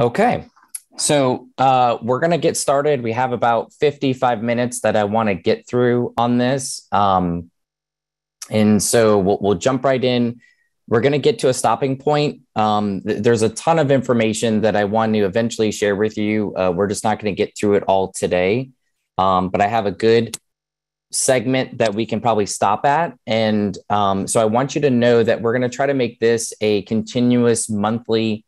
Okay. So uh, we're going to get started. We have about 55 minutes that I want to get through on this. Um, and so we'll, we'll, jump right in. We're going to get to a stopping point. Um, th- there's a ton of information that I want to eventually share with you. Uh, we're just not going to get through it all today. Um, but I have a good segment that we can probably stop at. And um, so I want you to know that we're going to try to make this a continuous monthly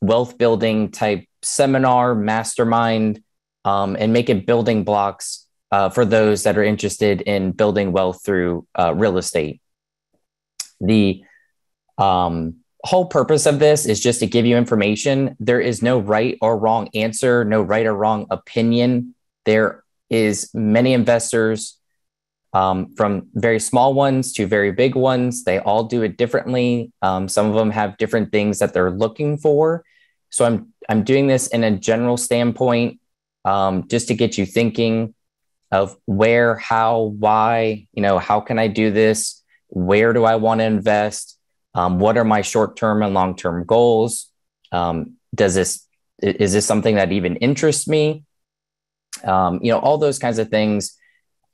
wealth building type seminar, mastermind, um, and make it building blocks uh, for those that are interested in building wealth through uh, real estate. The um, whole purpose of this is just to give you information. There is no right or wrong answer, no right or wrong opinion. There is many investors um, from very small ones to very big ones. They all do it differently. Um, some of them have different things that they're looking for. So I'm I'm doing this in a general standpoint, um, just to get you thinking of where, how, why. You know, how can I do this? Where do I want to invest? Um, what are my short term and long term goals? Um, does this is this something that even interests me? Um, you know, all those kinds of things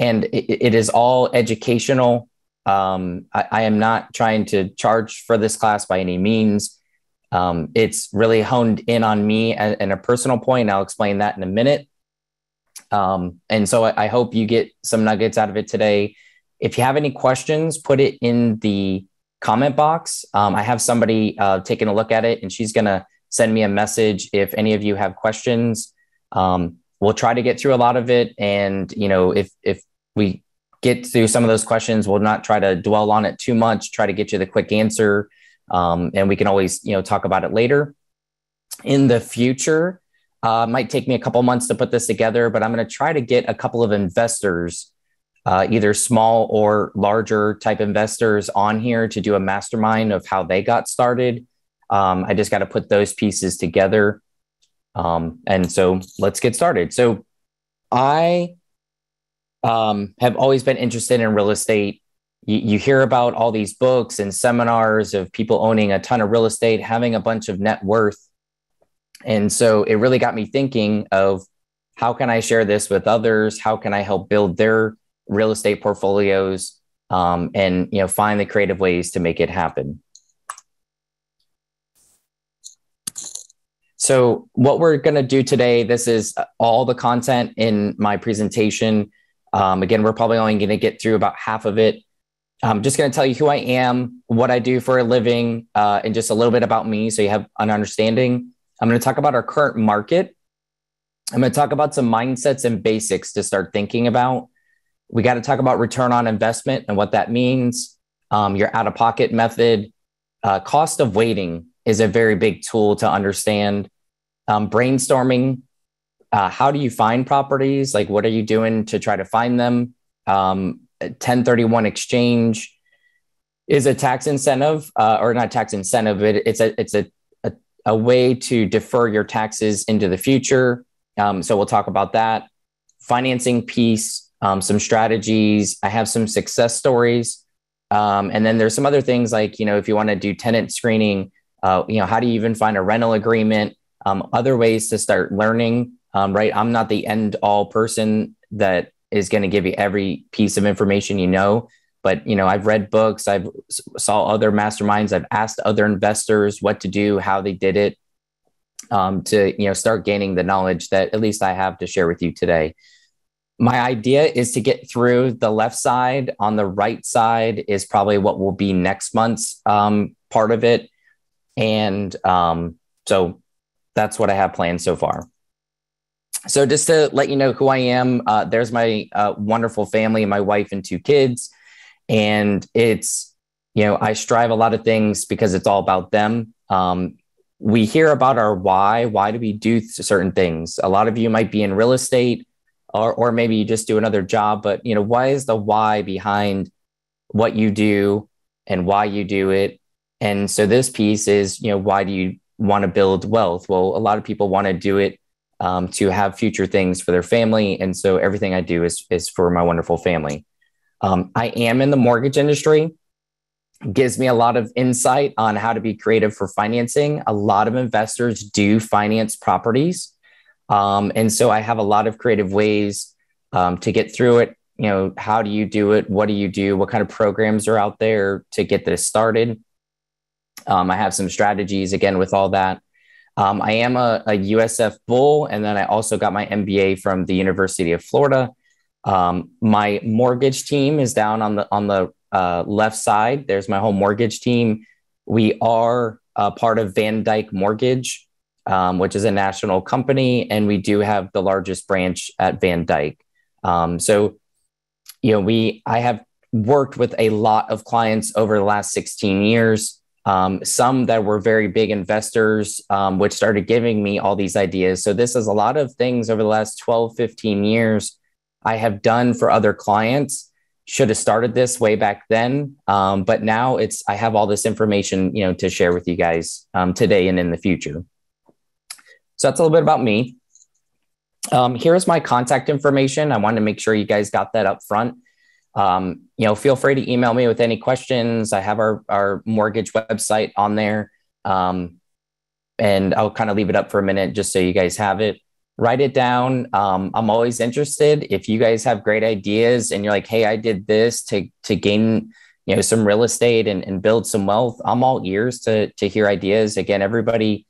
and it, it is all educational. Um, I, I, am not trying to charge for this class by any means. Um, it's really honed in on me in a personal point. I'll explain that in a minute. Um, and so I, I, hope you get some nuggets out of it today. If you have any questions, put it in the comment box. Um, I have somebody uh, taking a look at it, and she's going to send me a message if any of you have questions. Um, we'll try to get through a lot of it, and you know, if if we get through some of those questions. We'll not try to dwell on it too much, try to get you the quick answer. Um, and we can always, you know, talk about it later. In the future, uh, might take me a couple months to put this together, but I'm going to try to get a couple of investors, uh, either small or larger type investors, on here to do a mastermind of how they got started. Um, I just got to put those pieces together. Um, and so let's get started. So I um, have always been interested in real estate. You, you hear about all these books and seminars of people owning a ton of real estate, having a bunch of net worth. And so it really got me thinking of how can I share this with others? How can I help build their real estate portfolios um, and you know find the creative ways to make it happen? So what we're going to do today, this is all the content in my presentation. Um, again, we're probably only going to get through about half of it. I'm just going to tell you who I am, what I do for a living, uh, and just a little bit about me so you have an understanding. I'm going to talk about our current market. I'm going to talk about some mindsets and basics to start thinking about. We got to talk about return on investment and what that means, um, your out of pocket method. Uh, cost of waiting is a very big tool to understand. Um, brainstorming uh, how do you find properties? Like, what are you doing to try to find them? Um, 1031 exchange is a tax incentive, uh, or not tax incentive. It, it's a it's a, a, a way to defer your taxes into the future. Um, so we'll talk about that. Financing piece, um, some strategies. I have some success stories, um, and then there's some other things like you know if you want to do tenant screening, uh, you know how do you even find a rental agreement? Um, other ways to start learning um, right? I'm not the end all person that is going to give you every piece of information you know. But you know, I've read books, I've saw other masterminds, I've asked other investors what to do, how they did it, um, to you know start gaining the knowledge that at least I have to share with you today. My idea is to get through the left side. On the right side is probably what will be next month's um, part of it, and um, so that's what I have planned so far so just to let you know who I am, uh, there's my uh, wonderful family, my wife and two kids, and it's you know I strive a lot of things because it's all about them. Um, we hear about our why. Why do we do certain things? A lot of you might be in real estate, or or maybe you just do another job. But you know, why is the why behind what you do and why you do it? And so this piece is you know why do you want to build wealth? Well, a lot of people want to do it um, to have future things for their family. And so everything I do is, is for my wonderful family. Um, I am in the mortgage industry. gives me a lot of insight on how to be creative for financing. A lot of investors do finance properties. Um, and so I have a lot of creative ways um, to get through it. You know, how do you do it? What do you do? What kind of programs are out there to get this started? Um, I have some strategies again with all that. Um, I am a, a, USF Bull, and then I also got my MBA from the University of Florida. Um, my mortgage team is down on the on the uh, left side. There's my whole mortgage team. We are a part of VanDyk Mortgage, um, which is a national company, and we do have the largest branch at VanDyk. Um, so, you know, we I have worked with a lot of clients over the last 16 years. Um, some that were very big investors, um, which started giving me all these ideas. So, this is a lot of things over the last 12, 15 years I have done for other clients. Should have started this way back then um, but now it's i have all this information you know to share with you guys um, today and in the future. So that's a little bit about me. Um, here's my contact information. I wanted to make sure you guys got that up front um, you know feel free to email me with any questions i have our, our mortgage website on there um, and i'll kind of leave it up for a minute just so you guys have it write it down. Um, I'm always interested. If you guys have great ideas and you're like, hey, I did this to to gain you know some real estate and, and build some wealth, I'm all ears to to hear ideas. Again, everybody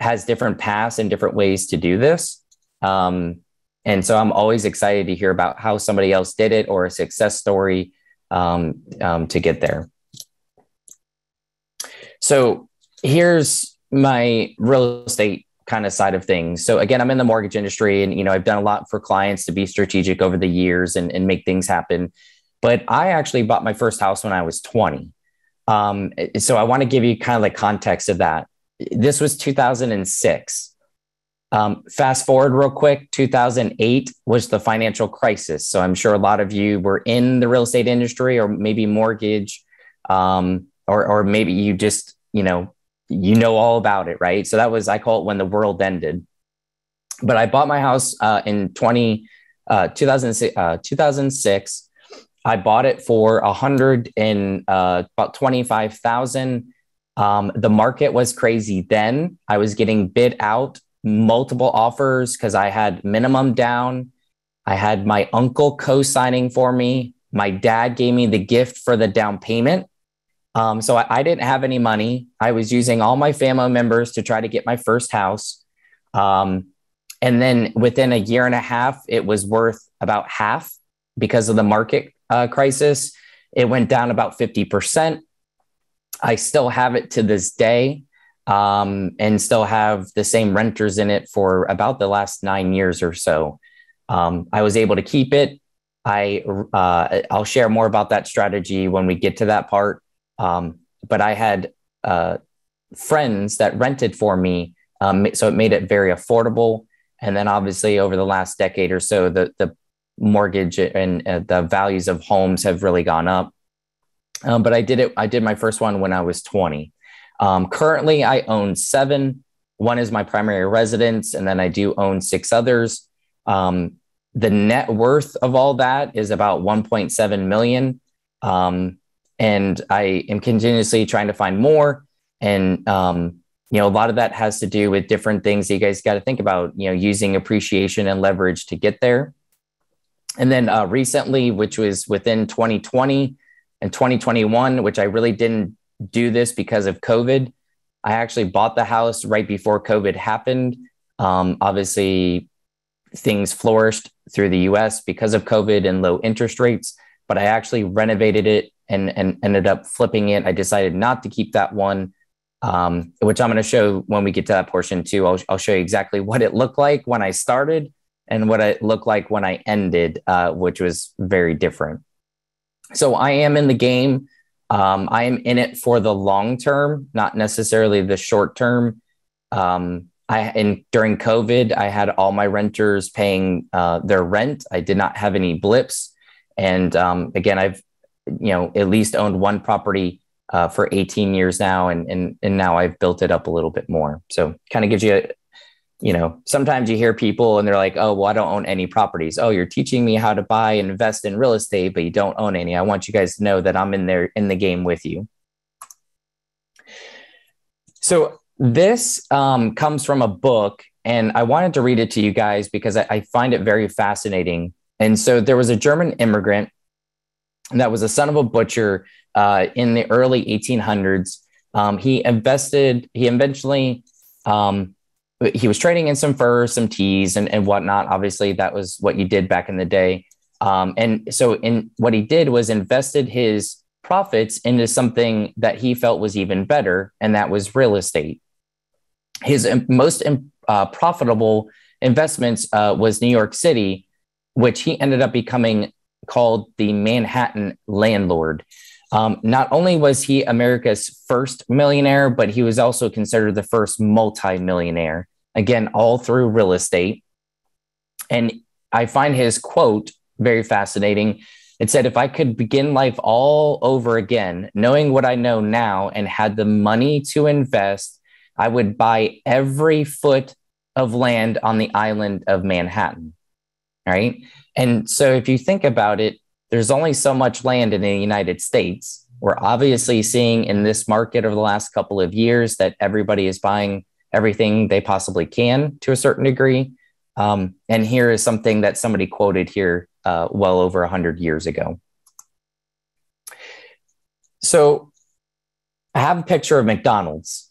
has different paths and different ways to do this. Um, and so I'm always excited to hear about how somebody else did it or a success story um, um, to get there. So here's my real estate kind of side of things. So again, I'm in the mortgage industry and you know, I've done a lot for clients to be strategic over the years and, and make things happen. But I actually bought my first house when I was 20. Um, so I want to give you kind of the context of that. This was 2006. Um, fast forward real quick, 2008 was the financial crisis. So I'm sure a lot of you were in the real estate industry or maybe mortgage, um, or, or maybe you just, you know, you know all about it, right? So that was, I call it when the world ended. But I bought my house uh, in 20, uh, 2006, uh, 2006. I bought it for a hundred and uh, about 25,000. Um, the market was crazy then. I was getting bid out multiple offers because I had minimum down. I had my uncle co-signing for me. My dad gave me the gift for the down payment. Um, so I, I, didn't have any money. I was using all my family members to try to get my first house. Um, and then within a year and a half, it was worth about half because of the market uh, crisis. It went down about 50%. I still have it to this day um, and still have the same renters in it for about the last nine years or so. Um, I was able to keep it. I uh, I'll share more about that strategy when we get to that part. Um, but I had uh, friends that rented for me, um, so it made it very affordable. And then obviously over the last decade or so, the the mortgage and uh, the values of homes have really gone up. Um, but I did it. I did my first one when I was 20. Um, currently, I own seven. One is my primary residence, and then I do own six others. Um, the net worth of all that is about 1.7 million. Um, and I am continuously trying to find more. And um, you know, a lot of that has to do with different things that you guys got to think about. You know, using appreciation and leverage to get there. And then uh, recently, which was within 2020 and 2021, which I really didn't do this because of COVID. I actually bought the house right before COVID happened. Um, obviously, things flourished through the US because of COVID and low interest rates, but I actually renovated it and, and ended up flipping it. I decided not to keep that one, um, which I'm going to show when we get to that portion too. I'll, I'll show you exactly what it looked like when I started and what it looked like when I ended, uh, which was very different. So I am in the game. Um, I am in it for the long term, not necessarily the short term. Um, I and during COVID, I had all my renters paying uh, their rent. I did not have any blips, and um, again, I've you know at least owned one property uh, for 18 years now and, and and now I've built it up a little bit more so kind of gives you a, you know sometimes you hear people and they're like oh well I don't own any properties oh you're teaching me how to buy and invest in real estate but you don't own any I want you guys to know that I'm in there in the game with you So this um, comes from a book, and I wanted to read it to you guys because I, I find it very fascinating. And so there was a German immigrant that was a son of a butcher uh, in the early 1800s. Um, he invested, he eventually, um, he was trading in some fur, some teas, and, and whatnot. Obviously, that was what you did back in the day. Um, and so, in what he did was invested his profits into something that he felt was even better, and that was real estate. His most uh, profitable investments uh, was New York City, which he ended up becoming called the Manhattan landlord. Um, not only was he America's first millionaire, but he was also considered the first multi-millionaire. Again, all through real estate. And I find his quote very fascinating. It said, If I could begin life all over again, knowing what I know now and had the money to invest, I would buy every foot of land on the island of Manhattan. Right. And so if you think about it, there's only so much land in the United States. We're obviously seeing in this market over the last couple of years that everybody is buying everything they possibly can to a certain degree. Um, and here is something that somebody quoted here uh, well over 100 years ago. So I have a picture of McDonald's.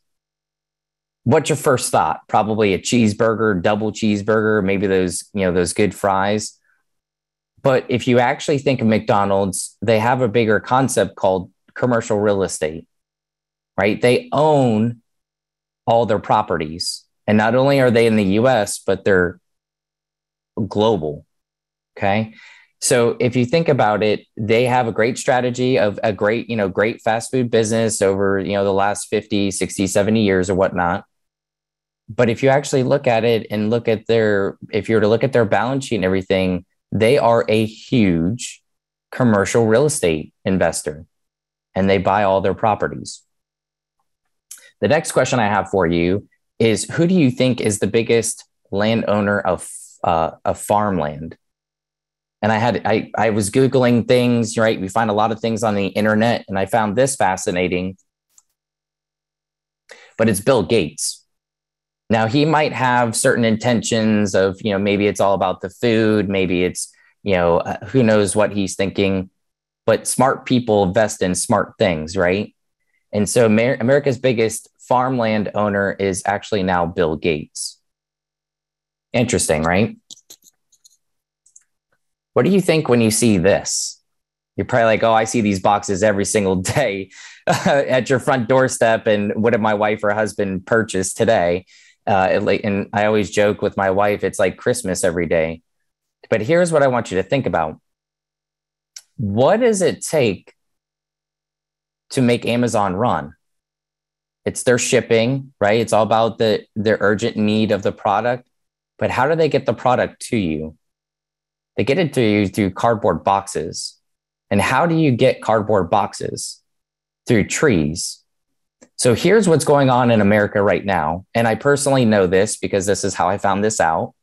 What's your first thought? Probably a cheeseburger, double cheeseburger, maybe those, you know, those good fries. But if you actually think of McDonald's, they have a bigger concept called commercial real estate, right? They own all their properties. And not only are they in the US, but they're global. Okay. So if you think about it, they have a great strategy of a great, you know, great fast food business over, you know, the last 50, 60, 70 years or whatnot. But if you actually look at it and look at their, if you were to look at their balance sheet and everything, they are a huge commercial real estate investor and they buy all their properties. The next question I have for you is who do you think is the biggest landowner of, uh, of farmland? And I had I, I was Googling things, right? We find a lot of things on the internet, and I found this fascinating. But it's Bill Gates. Now he might have certain intentions of, you know, maybe it's all about the food, maybe it's, you know, uh, who knows what he's thinking. But smart people invest in smart things, right? And so Amer- America's biggest farmland owner is actually now Bill Gates. Interesting, right? What do you think when you see this? You're probably like, oh, I see these boxes every single day at your front doorstep. And what did my wife or husband purchase today? Uh, and I always joke with my wife, it's like Christmas every day. But here's what I want you to think about. What does it take to make Amazon run? It's their shipping, right? It's all about the their urgent need of the product. But how do they get the product to you? They get it to you through cardboard boxes. And how do you get cardboard boxes? Through trees so here's what's going on in America right now. And I personally know this because this is how I found this out.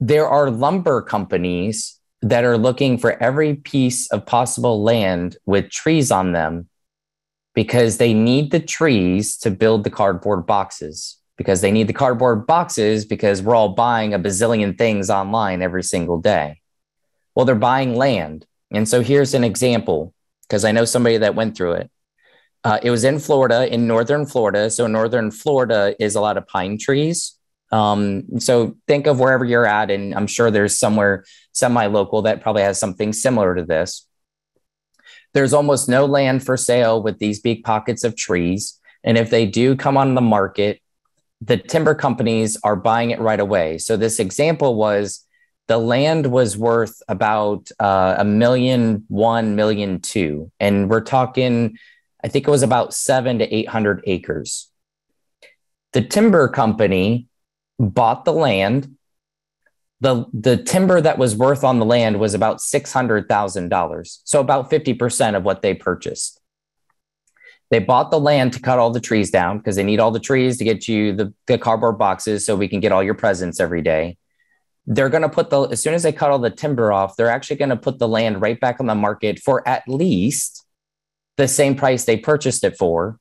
There are lumber companies that are looking for every piece of possible land with trees on them because they need the trees to build the cardboard boxes. Because they need the cardboard boxes because we're all buying a bazillion things online every single day. Well, they're buying land. And so here's an example because I know somebody that went through it uh, it was in Florida, in northern Florida. So northern Florida is a lot of pine trees. Um, so think of wherever you're at, and I'm sure there's somewhere semi-local that probably has something similar to this. There's almost no land for sale with these big pockets of trees, and if they do come on the market, the timber companies are buying it right away. So this example was the land was worth about uh, a million one million two, and we're talking I think it was about seven to 800 acres. The timber company bought the land. The, the timber that was worth on the land was about $600,000. So about 50% of what they purchased. They bought the land to cut all the trees down because they need all the trees to get you the, the cardboard boxes so we can get all your presents every day. They're going to put the, as soon as they cut all the timber off, they're actually going to put the land right back on the market for at least the same price they purchased it for.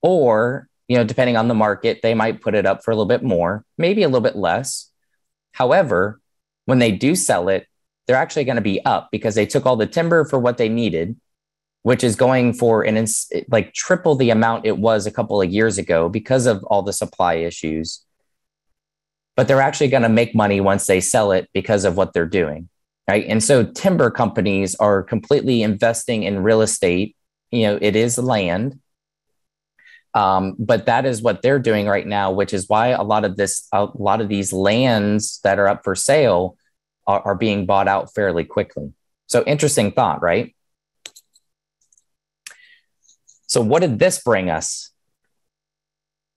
or you know, depending on the market, they might put it up for a little bit more, maybe a little bit less. However, when they do sell it, they're actually going to be up because they took all the timber for what they needed, which is going for an ins- like triple the amount it was a couple of years ago because of all the supply issues. But they're actually going to make money once they sell it because of what they're doing. Right. And so timber companies are completely investing in real estate. You know, it is land um, but that is what they're doing right now, which is why a lot of this, a lot of these lands that are up for sale are, are being bought out fairly quickly. So interesting thought, right? So what did this bring us?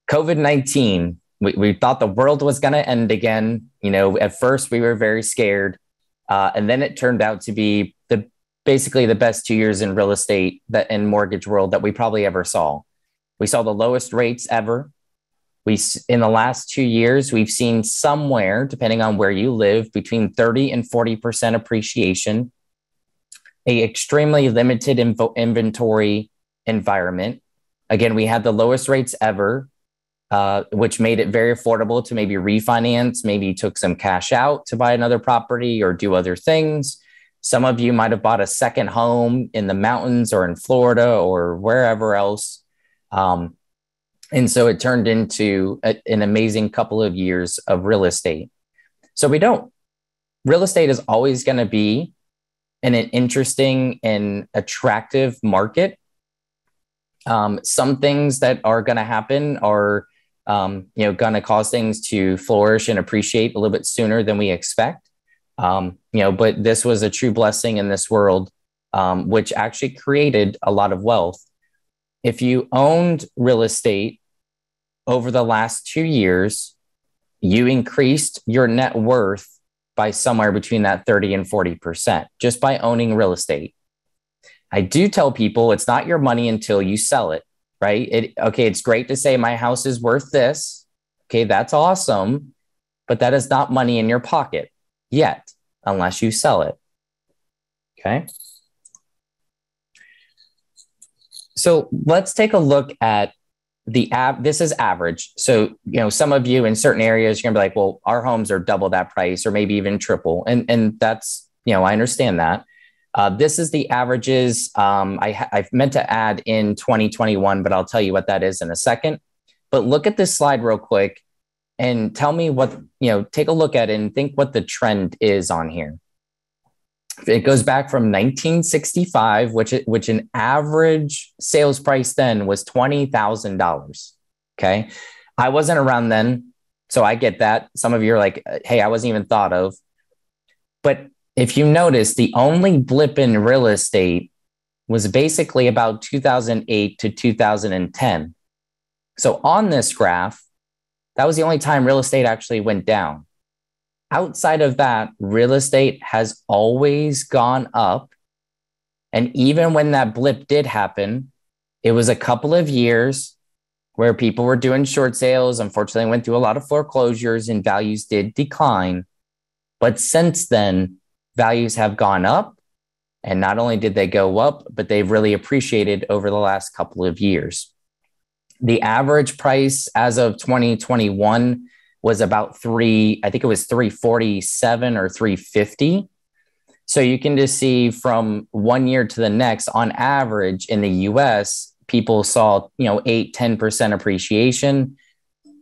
COVID 19. We, we thought the world was going to end again. You know, at first we were very scared. Uh, and then it turned out to be the basically the best two years in real estate that in mortgage world that we probably ever saw. We saw the lowest rates ever. We in the last two years, we've seen somewhere, depending on where you live, between 30 and 40% appreciation, a extremely limited inv- inventory environment. Again, we had the lowest rates ever, uh, which made it very affordable to maybe refinance, maybe took some cash out to buy another property or do other things. Some of you might have bought a second home in the mountains or in Florida or wherever else um, and so it turned into a, an amazing couple of years of real estate. So we don't, real estate is always going to be in an interesting and attractive market. Um, some things that are going to happen are, um, you know, going to cause things to flourish and appreciate a little bit sooner than we expect. Um, you know, but this was a true blessing in this world, um, which actually created a lot of wealth if you owned real estate over the last two years, you increased your net worth by somewhere between that 30 and 40% just by owning real estate. I do tell people it's not your money until you sell it, right? It, okay, it's great to say my house is worth this. Okay, that's awesome. But that is not money in your pocket yet, unless you sell it. Okay. So let's take a look at the app. This is average. So, you know, some of you in certain areas, you're gonna be like, well, our homes are double that price or maybe even triple. And, and that's, you know, I understand that. Uh, this is the averages. Um, I, I've meant to add in 2021, but I'll tell you what that is in a second. But look at this slide real quick and tell me what, you know, take a look at it and think what the trend is on here it goes back from 1965, which which an average sales price then was twenty thousand dollars. Okay, I wasn't around then, so I get that. Some of you are like, uh, "Hey, I wasn't even thought of." But if you notice, the only blip in real estate was basically about 2008 to 2010. So on this graph, that was the only time real estate actually went down outside of that, real estate has always gone up. And even when that blip did happen, it was a couple of years where people were doing short sales. Unfortunately, went through a lot of foreclosures and values did decline. But since then, values have gone up. And not only did they go up, but they've really appreciated over the last couple of years. The average price as of 2021 was about three, I think it was 347 or 350. So you can just see from one year to the next, on average in the US, people saw, you know, eight, 10% appreciation.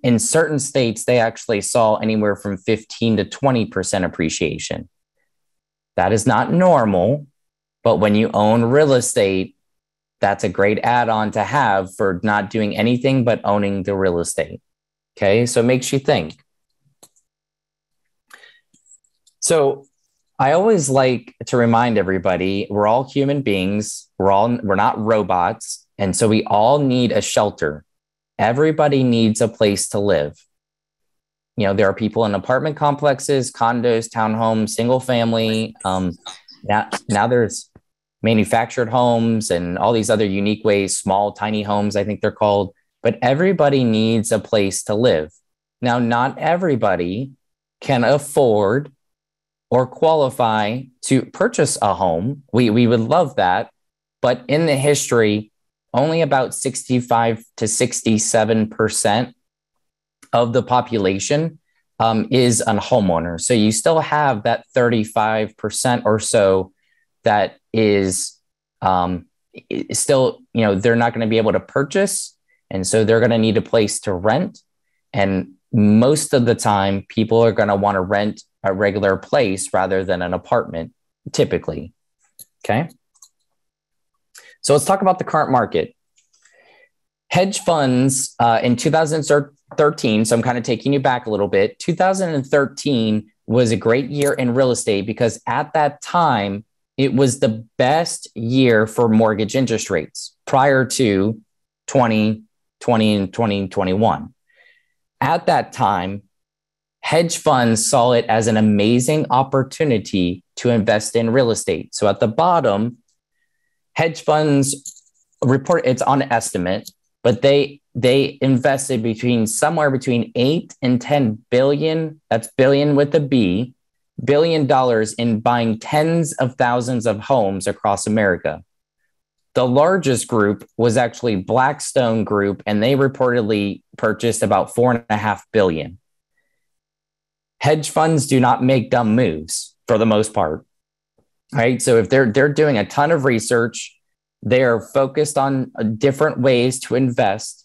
In certain states, they actually saw anywhere from 15 to 20% appreciation. That is not normal, but when you own real estate, that's a great add on to have for not doing anything but owning the real estate. Okay, so it makes you think. So I always like to remind everybody we're all human beings. We're all we're not robots, and so we all need a shelter. Everybody needs a place to live. You know, there are people in apartment complexes, condos, townhomes, single family. Um, now, now there's manufactured homes and all these other unique ways, small, tiny homes, I think they're called but everybody needs a place to live. Now, not everybody can afford or qualify to purchase a home. We, we would love that. But in the history only about 65 to 67% of the population um, is a homeowner. So you still have that 35% or so that is um, still, you know, they're not going to be able to purchase. And so they're going to need a place to rent. And most of the time, people are going to want to rent a regular place rather than an apartment, typically. Okay. So let's talk about the current market. Hedge funds uh, in 2013, so I'm kind of taking you back a little bit. 2013 was a great year in real estate because at that time, it was the best year for mortgage interest rates prior to 2020 and 2021. At that time, hedge funds saw it as an amazing opportunity to invest in real estate. So at the bottom, hedge funds report it's on estimate, but they they invested between somewhere between 8 and 10 billion, that's billion with a B, billion dollars in buying tens of thousands of homes across America. The largest group was actually Blackstone Group, and they reportedly purchased about four and a half billion. Hedge funds do not make dumb moves for the most part right? So if they're they're doing a ton of research, they're focused on uh, different ways to invest.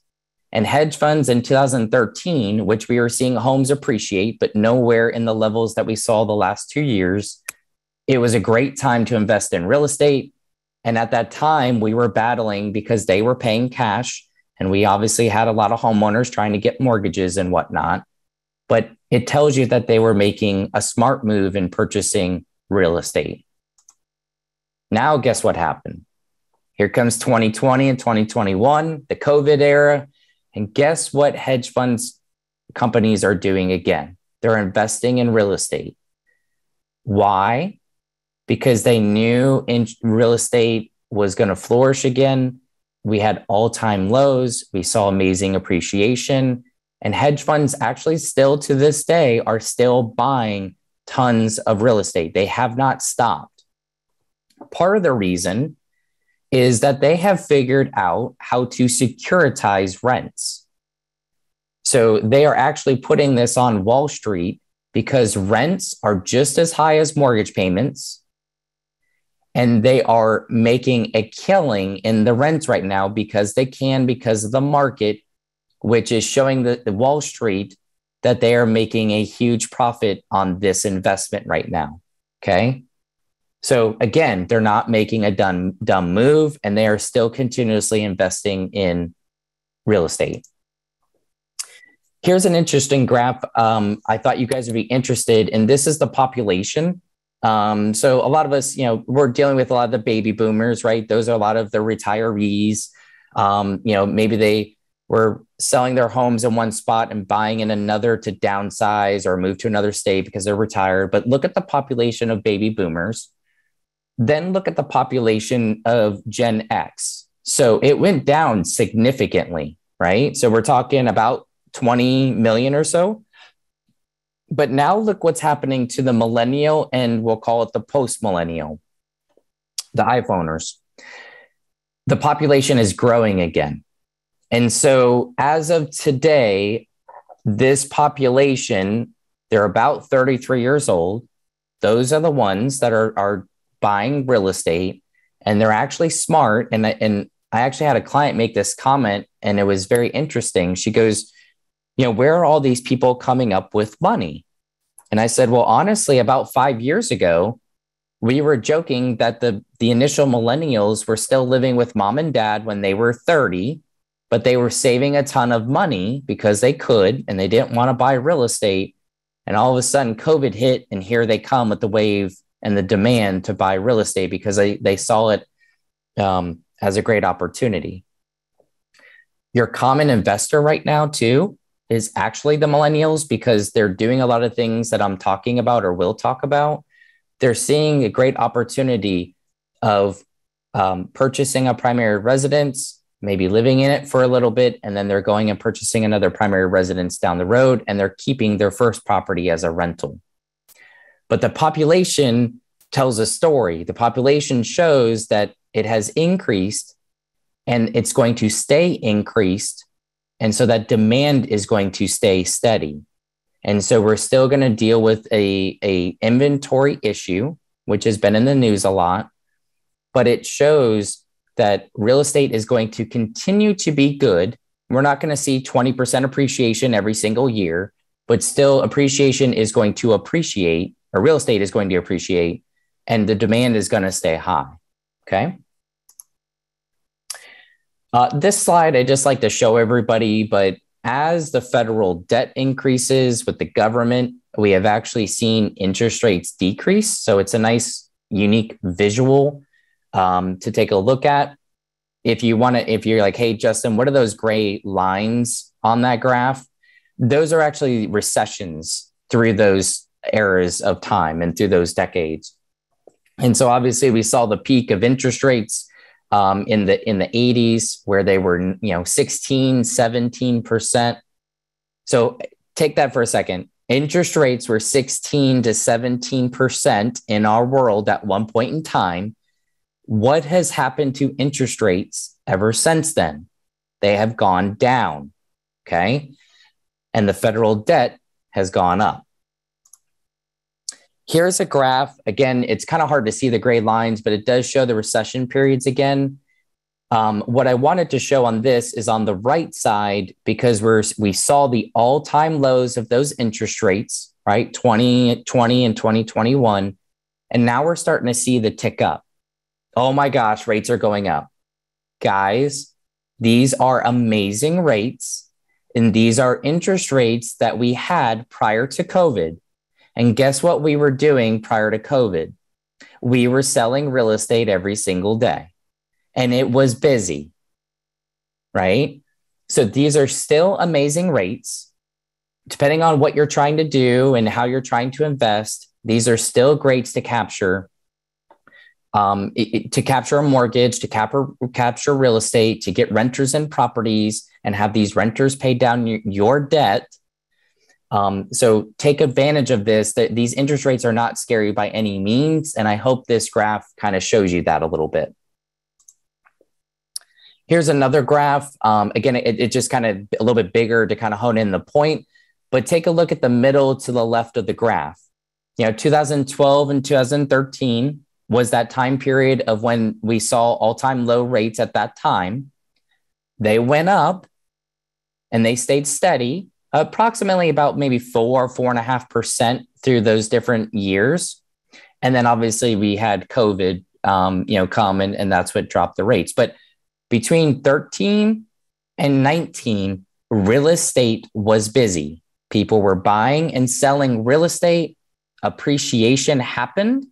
And hedge funds in 2013, which we were seeing homes appreciate, but nowhere in the levels that we saw the last two years, it was a great time to invest in real estate. And at that time, we were battling because they were paying cash. And we obviously had a lot of homeowners trying to get mortgages and whatnot. But it tells you that they were making a smart move in purchasing real estate. Now, guess what happened? Here comes 2020 and 2021, the COVID era. And guess what hedge funds companies are doing again? They're investing in real estate. Why? Because they knew in real estate was going to flourish again. We had all time lows. We saw amazing appreciation. And hedge funds actually still to this day are still buying tons of real estate. They have not stopped. Part of the reason is that they have figured out how to securitize rents. So they are actually putting this on Wall Street because rents are just as high as mortgage payments. And they are making a killing in the rents right now because they can, because of the market, which is showing the, the Wall Street that they are making a huge profit on this investment right now. Okay. So again, they're not making a dumb, dumb move and they are still continuously investing in real estate. Here's an interesting graph. Um, I thought you guys would be interested and This is the population. Um, so a lot of us, you know, we're dealing with a lot of the baby boomers, right? Those are a lot of the retirees. Um, you know, maybe they were selling their homes in one spot and buying in another to downsize or move to another state because they're retired. But look at the population of baby boomers. Then look at the population of Gen X. So it went down significantly, right? So we're talking about 20 million or so. But now look what's happening to the millennial and we'll call it the post millennial, the iPhoners. The population is growing again. And so as of today, this population, they're about 33 years old. Those are the ones that are, are buying real estate and they're actually smart. And, and I actually had a client make this comment and it was very interesting. She goes, You know, where are all these people coming up with money? And I said, Well, honestly, about five years ago, we were joking that the, the initial millennials were still living with mom and dad when they were 30, but they were saving a ton of money because they could and they didn't want to buy real estate. And all of a sudden, COVID hit, and here they come with the wave and the demand to buy real estate because they, they saw it um, as a great opportunity. Your common investor right now, too, is actually the millennials because they're doing a lot of things that I'm talking about or will talk about. They're seeing a great opportunity of um, purchasing a primary residence, maybe living in it for a little bit, and then they're going and purchasing another primary residence down the road, and they're keeping their first property as a rental. But the population tells a story. The population shows that it has increased and it's going to stay increased. And so that demand is going to stay steady. And so we're still going to deal with a, a inventory issue, which has been in the news a lot, but it shows that real estate is going to continue to be good. We're not going to see 20% appreciation every single year, but still appreciation is going to appreciate, or real estate is going to appreciate, and the demand is going to stay high. Okay. Uh, this slide, I just like to show everybody, but as the federal debt increases with the government, we have actually seen interest rates decrease. So it's a nice, unique visual um, to take a look at. If you want to, if you're like, hey, Justin, what are those gray lines on that graph? Those are actually recessions through those eras of time and through those decades. And so obviously we saw the peak of interest rates um, in the in the 80s where they were you know 16 17% so take that for a second. Interest rates were 16 to 17% in our world at one point in time. What has happened to interest rates ever since then? They have gone down okay? And the federal debt has gone up Here's a graph. Again, it's kind of hard to see the gray lines, but it does show the recession periods again. Um, what I wanted to show on this is on the right side because we're we saw the all-time lows of those interest rates, right? 2020 and 2021. And now we're starting to see the tick up. Oh my gosh, rates are going up. Guys, these are amazing rates. And these are interest rates that we had prior to COVID. And guess what we were doing prior to COVID? We were selling real estate every single day and it was busy, right? So these are still amazing rates. Depending on what you're trying to do and how you're trying to invest, these are still greats to capture. Um, it, to capture a mortgage, to capture, capture real estate, to get renters and properties and have these renters pay down your, your debt um, so take advantage of this. That these interest rates are not scary by any means, and I hope this graph kind of shows you that a little bit. Here's another graph. Um, again, it, it just kind of a little bit bigger to kind of hone in the point, but take a look at the middle to the left of the graph. You know, 2012 and 2013 was that time period of when we saw all-time low rates at that time. They went up and they stayed steady approximately about maybe four, four and a half percent through those different years. And then obviously we had COVID, um, you know, come and, and that's what dropped the rates. But between 13 and 19, real estate was busy. People were buying and selling real estate. Appreciation happened.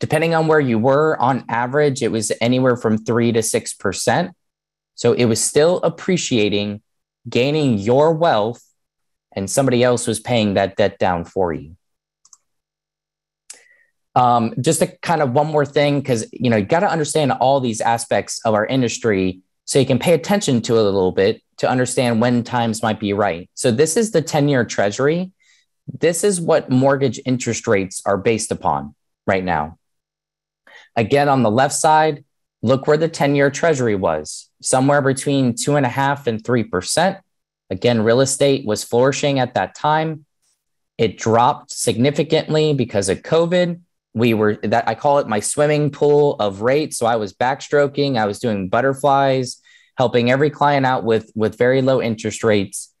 Depending on where you were, on average, it was anywhere from three to 6%. So it was still appreciating, gaining your wealth and somebody else was paying that debt down for you. Um, just a kind of one more thing, because you know you got to understand all these aspects of our industry, so you can pay attention to it a little bit to understand when times might be right. So this is the ten-year Treasury. This is what mortgage interest rates are based upon right now. Again, on the left side, look where the ten-year Treasury was, somewhere between two and a half and three percent. Again, real estate was flourishing at that time. It dropped significantly because of COVID. We were that I call it my swimming pool of rates. So I was backstroking, I was doing butterflies, helping every client out with with very low interest rates.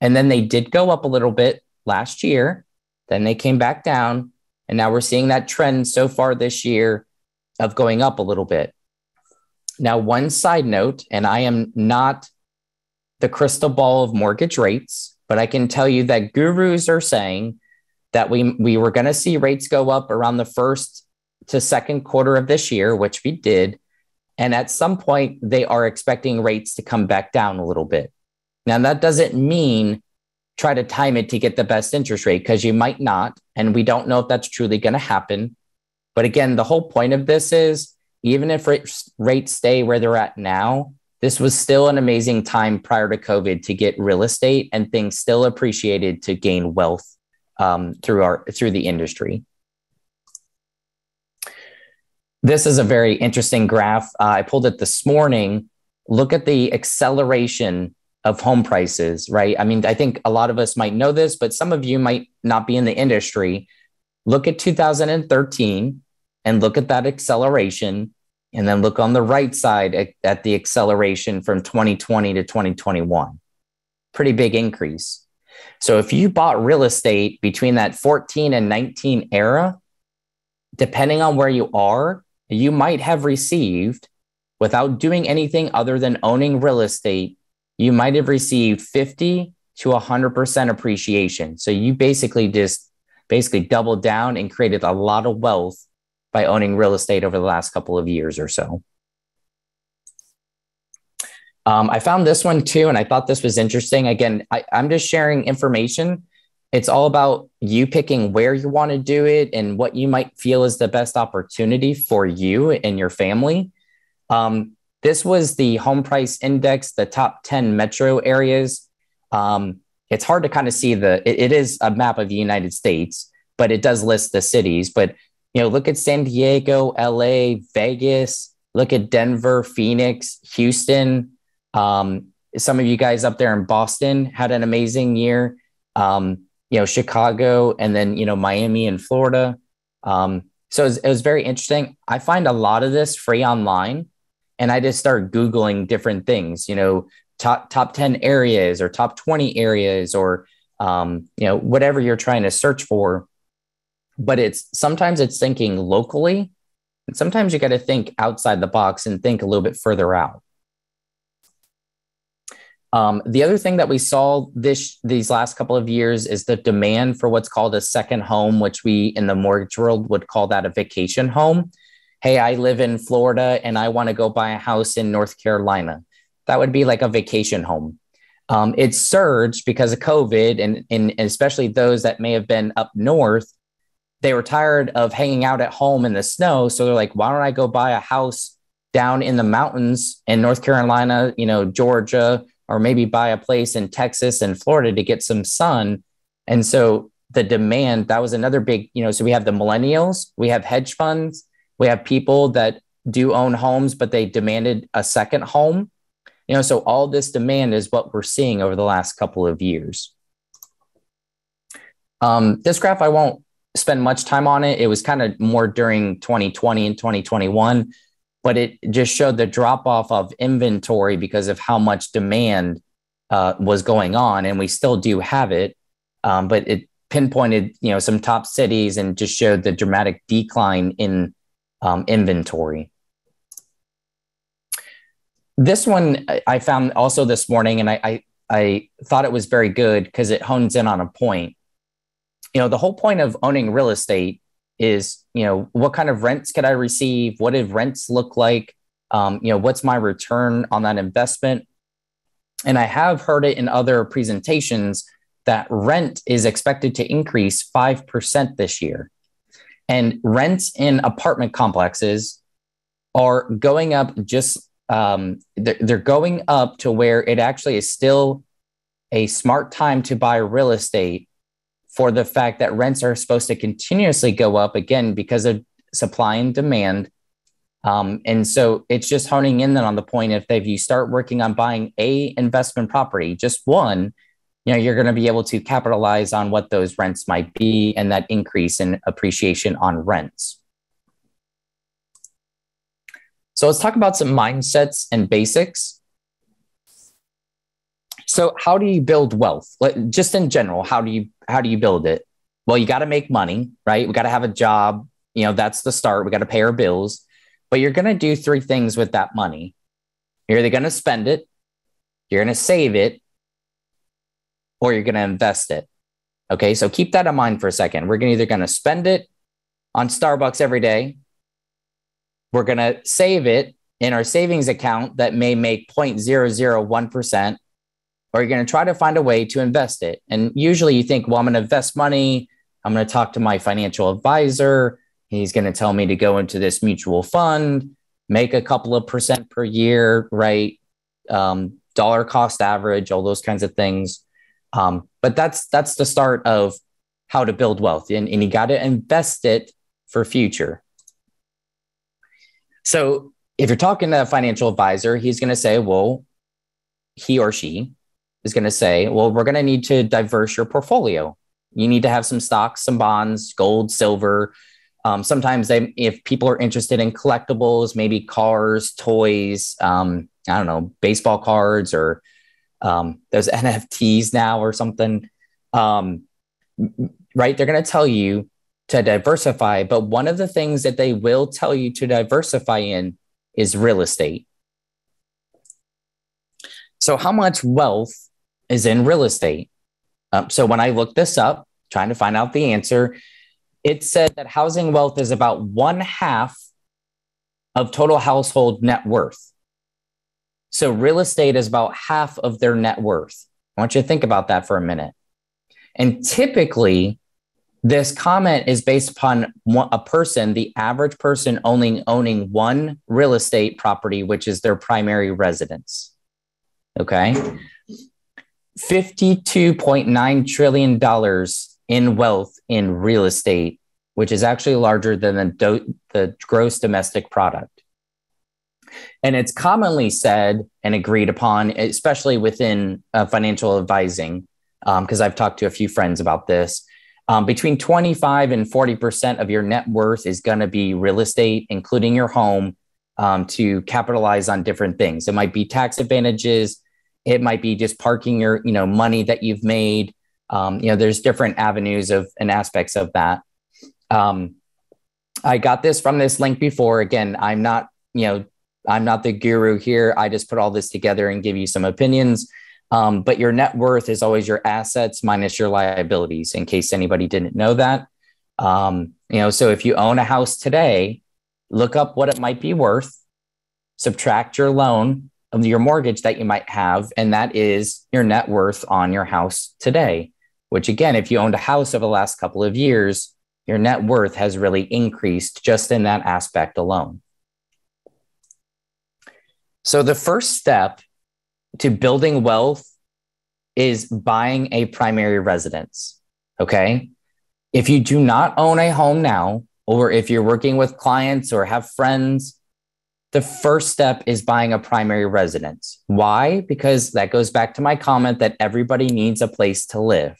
And then they did go up a little bit last year. Then they came back down. And now we're seeing that trend so far this year of going up a little bit. Now, one side note, and I am not the crystal ball of mortgage rates, but I can tell you that gurus are saying that we we were going to see rates go up around the first to second quarter of this year, which we did. And at some point, they are expecting rates to come back down a little bit. Now, that doesn't mean try to time it to get the best interest rate because you might not. And we don't know if that's truly going to happen. But again, the whole point of this is even if rates stay where they're at now, this was still an amazing time prior to COVID to get real estate and things still appreciated to gain wealth um, through our through the industry. This is a very interesting graph. Uh, I pulled it this morning. look at the acceleration of home prices, right? I mean, I think a lot of us might know this, but some of you might not be in the industry. Look at 2013 and look at that acceleration. And then look on the right side at, at the acceleration from 2020 to 2021. Pretty big increase. So if you bought real estate between that 14 and 19 era, depending on where you are, you might have received, without doing anything other than owning real estate, you might have received 50 to 100% appreciation. So you basically just basically doubled down and created a lot of wealth by owning real estate over the last couple of years or so. Um, I found this one too, and I thought this was interesting. Again, I, I'm just sharing information. It's all about you picking where you want to do it and what you might feel is the best opportunity for you and your family. Um, this was the home price index, the top 10 metro areas. Um, it's hard to kind of see the, it, it is a map of the United States, but it does list the cities. But, you know, look at San Diego, LA, Vegas, look at Denver, Phoenix, Houston. Um, some of you guys up there in Boston had an amazing year. Um, you know, Chicago and then, you know, Miami and Florida. Um, so it was, it was very interesting. I find a lot of this free online and I just start Googling different things, you know, top, top 10 areas or top 20 areas or, um, you know, whatever you're trying to search for. But it's sometimes it's thinking locally, and sometimes you got to think outside the box and think a little bit further out. Um, the other thing that we saw this these last couple of years is the demand for what's called a second home, which we in the mortgage world would call that a vacation home hey, I live in Florida and I want to go buy a house in North Carolina. That would be like a vacation home. Um, it surged because of COVID, and, and especially those that may have been up north, they were tired of hanging out at home in the snow. So they're like, why don't I go buy a house down in the mountains in North Carolina, you know, Georgia, or maybe buy a place in Texas and Florida to get some sun. And so the demand, that was another big, you know, so we have the millennials, we have hedge funds, we have people that do own homes, but they demanded a second home. You know, so all this demand is what we're seeing over the last couple of years. Um, this graph, I won't spend much time on it. It was kind of more during 2020 and 2021, but it just showed the drop off of inventory because of how much demand uh, was going on, and we still do have it. Um, but it pinpointed, you know, some top cities and just showed the dramatic decline in um, inventory. This one I found also this morning, and I, I, I thought it was very good because it hones in on a point. You know, the whole point of owning real estate is, you know, what kind of rents could I receive? What did rents look like? Um, you know, what's my return on that investment? And I have heard it in other presentations that rent is expected to increase 5% this year. And rents in apartment complexes are going up just, um, they're, they're going up to where it actually is still a smart time to buy real estate for the fact that rents are supposed to continuously go up again because of supply and demand. Um, and so it's just honing in then on the point if, if you start working on buying a investment property, just one, you know you're going to be able to capitalize on what those rents might be and that increase in appreciation on rents so let's talk about some mindsets and basics so how do you build wealth? Like, just in general how do you how do you build it? Well you got to make money right? We got to have a job. You know that's the start. We got to pay our bills. But you're going to do three things with that money. You're either going to spend it you're going to save it or you're going to invest it. Okay, so keep that in mind for a second. We're either going to spend it on Starbucks every day, we're going to save it in our savings account that may make 0.001%, or you're going to try to find a way to invest it. And usually you think, well, I'm going to invest money. I'm going to talk to my financial advisor. He's going to tell me to go into this mutual fund, make a couple of percent per year, right? Um, dollar cost average, all those kinds of things. Um, but that's that's the start of how to build wealth, and, and you got to invest it for future. So if you're talking to a financial advisor, he's going to say, well, he or she is going to say, well, we're going to need to diverse your portfolio. You need to have some stocks, some bonds, gold, silver. Um, sometimes they, if people are interested in collectibles, maybe cars, toys, um, I don't know, baseball cards or um, those NFTs now or something, um, right? They're going to tell you to diversify. But one of the things that they will tell you to diversify in is real estate. So, how much wealth is in real estate? Um, so, when I looked this up, trying to find out the answer, it said that housing wealth is about one half of total household net worth. So, real estate is about half of their net worth. I want you to think about that for a minute. And typically, this comment is based upon a person, the average person owning owning one real estate property, which is their primary residence. Okay. $52.9 trillion in wealth in real estate, which is actually larger than the, do- the gross domestic product. And it's commonly said and agreed upon, especially within uh, financial advising, because um, I've talked to a few friends about this. Um, between 25 and 40% of your net worth is going to be real estate, including your home, um, to capitalize on different things. It might be tax advantages. It might be just parking your, you know, money that you've made. Um, you know, there's different avenues of and aspects of that. Um, I got this from this link before. Again, I'm not, you know, I'm not the guru here. I just put all this together and give you some opinions. Um, but your net worth is always your assets minus your liabilities, in case anybody didn't know that. Um, you know, so if you own a house today, look up what it might be worth, subtract your loan of your mortgage that you might have, and that is your net worth on your house today. Which again, if you owned a house over the last couple of years, your net worth has really increased just in that aspect alone. So the first step to building wealth is buying a primary residence. Okay. If you do not own a home now, or if you're working with clients or have friends, the first step is buying a primary residence. Why? Because that goes back to my comment that everybody needs a place to live.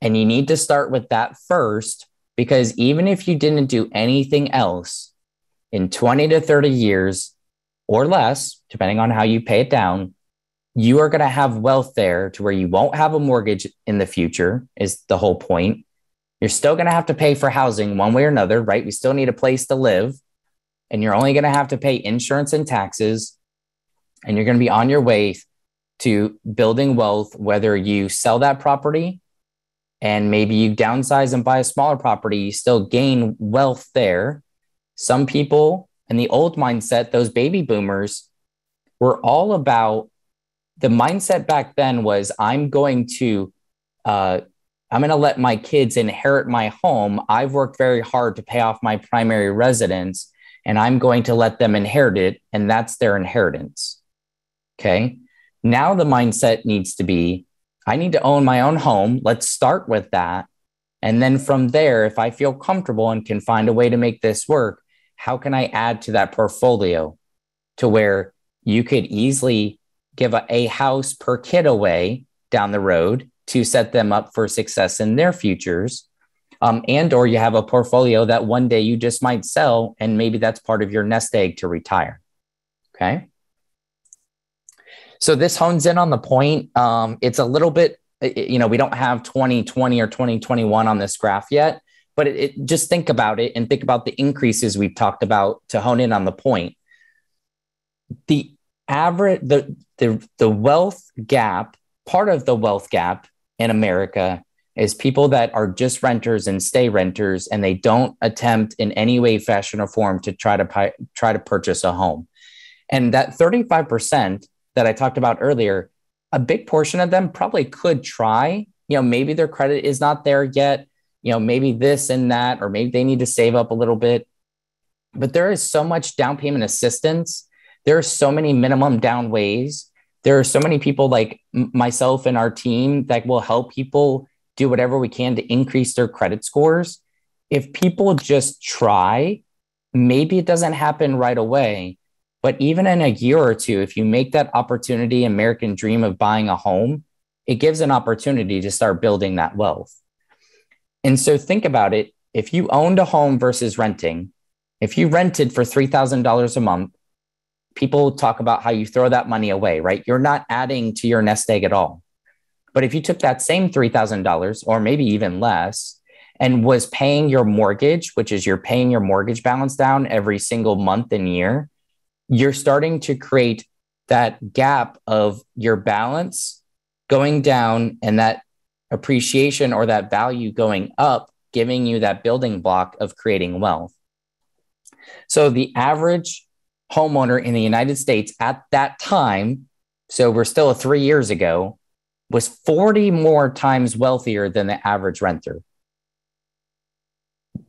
And you need to start with that first, because even if you didn't do anything else in 20 to 30 years or less, depending on how you pay it down, you are going to have wealth there to where you won't have a mortgage in the future, is the whole point. You're still going to have to pay for housing one way or another, right? We still need a place to live. And you're only going to have to pay insurance and taxes. And you're going to be on your way to building wealth, whether you sell that property and maybe you downsize and buy a smaller property, you still gain wealth there. Some people in the old mindset, those baby boomers, were all about the mindset back then was I'm going to uh, I'm going to let my kids inherit my home. I've worked very hard to pay off my primary residence, and I'm going to let them inherit it, and that's their inheritance. Okay. Now the mindset needs to be I need to own my own home. Let's start with that. And then from there, if I feel comfortable and can find a way to make this work, how can I add to that portfolio to where you could easily give a, a house per kid away down the road to set them up for success in their futures um, and or you have a portfolio that one day you just might sell and maybe that's part of your nest egg to retire. Okay? So this hones in on the point. Um, it's a little bit you know we don't have 2020 or 2021 on this graph yet but it, it, just think about it and think about the increases we've talked about to hone in on the point. The average the the the wealth gap part of the wealth gap in america is people that are just renters and stay renters and they don't attempt in any way fashion or form to try to pi- try to purchase a home. And that 35% that i talked about earlier a big portion of them probably could try you know maybe their credit is not there yet you know maybe this and that or maybe they need to save up a little bit. But there is so much down payment assistance. There are so many minimum down ways. There are so many people like myself and our team that will help people do whatever we can to increase their credit scores. If people just try, maybe it doesn't happen right away, But even in a year or two, if you make that opportunity, American dream of buying a home, it gives an opportunity to start building that wealth. And so think about it. If you owned a home versus renting, if you rented for $3,000 a month, people talk about how you throw that money away, right? You're not adding to your nest egg at all. But if you took that same $3,000 or maybe even less and was paying your mortgage, which is you're paying your mortgage balance down every single month and year, you're starting to create that gap of your balance going down and that appreciation or that value going up, giving you that building block of creating wealth. So the average homeowner in the United States at that time, so we're still three years ago, was 40 more times wealthier than the average renter.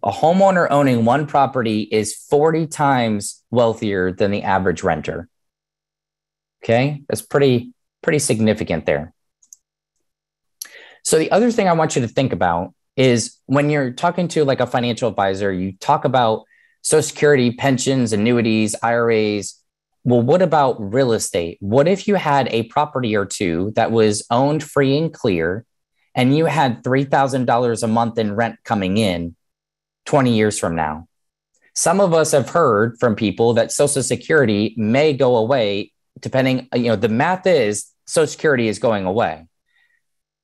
A homeowner owning one property is 40 times wealthier than the average renter. Okay, that's pretty pretty significant there. So the other thing I want you to think about is when you're talking to like a financial advisor, you talk about Social Security, pensions, annuities, IRAs. Well, what about real estate? What if you had a property or two that was owned free and clear and you had $3,000 a month in rent coming in 20 years from now? Some of us have heard from people that Social Security may go away depending, you know, the math is Social Security is going away.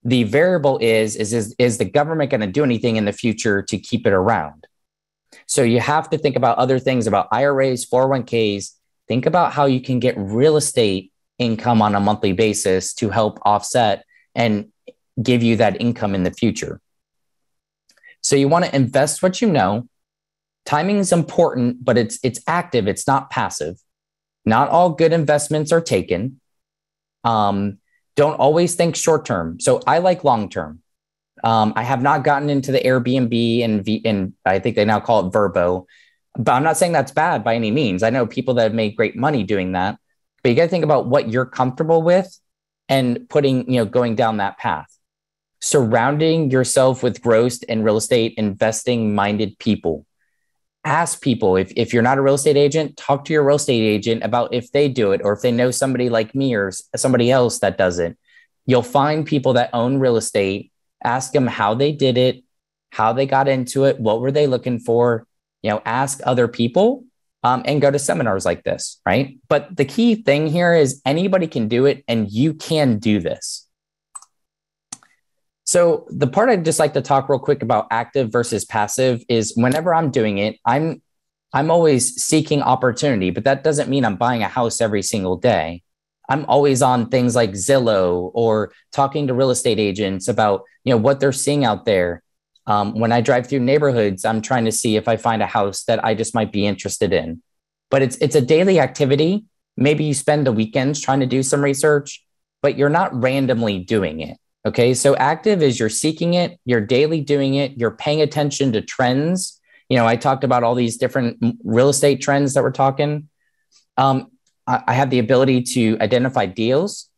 The variable is, is, is, is the government going to do anything in the future to keep it around? So you have to think about other things about IRAs, 401ks. Think about how you can get real estate income on a monthly basis to help offset and give you that income in the future. So you want to invest what you know. Timing is important, but it's it's active, it's not passive. Not all good investments are taken. Um, don't always think short term. So I like long term. Um, I have not gotten into the Airbnb and v- and I think they now call it Vrbo, but I'm not saying that's bad by any means. I know people that have made great money doing that, but you got to think about what you're comfortable with and putting, you know, going down that path. Surrounding yourself with growth and real estate investing minded people. Ask people if, if you're not a real estate agent, talk to your real estate agent about if they do it or if they know somebody like me or somebody else that does it. You'll find people that own real estate ask them how they did it, how they got into it, what were they looking for, you know, ask other people um, and go to seminars like this, right? But the key thing here is anybody can do it and you can do this. So the part I'd just like to talk real quick about active versus passive is whenever I'm doing it, I'm I'm always seeking opportunity, but that doesn't mean I'm buying a house every single day. I'm always on things like Zillow or talking to real estate agents about you know what they're seeing out there. Um, when I drive through neighborhoods, I'm trying to see if I find a house that I just might be interested in. But it's it's a daily activity. Maybe you spend the weekends trying to do some research, but you're not randomly doing it. Okay, so active is you're seeking it, you're daily doing it, you're paying attention to trends. You know, I talked about all these different real estate trends that we're talking. Um, I have the ability to identify deals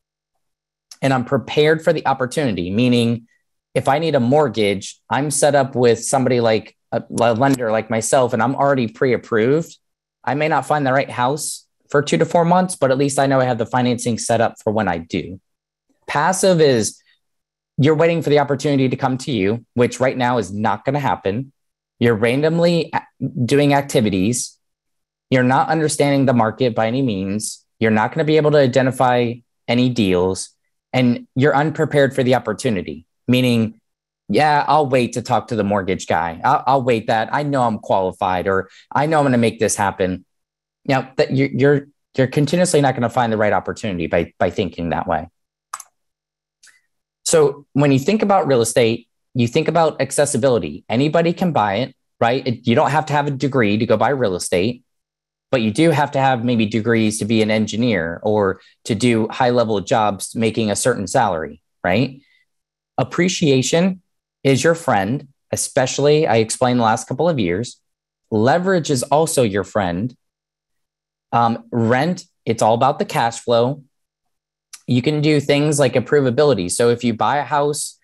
and I'm prepared for the opportunity, meaning if I need a mortgage, I'm set up with somebody like a, a lender like myself and I'm already pre approved. I may not find the right house for two to four months, but at least I know I have the financing set up for when I do. Passive is you're waiting for the opportunity to come to you, which right now is not going to happen. You're randomly doing activities you're not understanding the market by any means. You're not going to be able to identify any deals and you're unprepared for the opportunity, meaning, yeah, I'll wait to talk to the mortgage guy. I'll, I'll wait that. I know I'm qualified or I know I'm going to make this happen. Now that you're, you're, you're continuously not going to find the right opportunity by, by thinking that way. So when you think about real estate, you think about accessibility. Anybody can buy it, right? It, you don't have to have a degree to go buy real estate but you do have to have maybe degrees to be an engineer or to do high level jobs making a certain salary, right? Appreciation is your friend, especially I explained the last couple of years. Leverage is also your friend. Um, rent, it's all about the cash flow. You can do things like approvability. So if you buy a house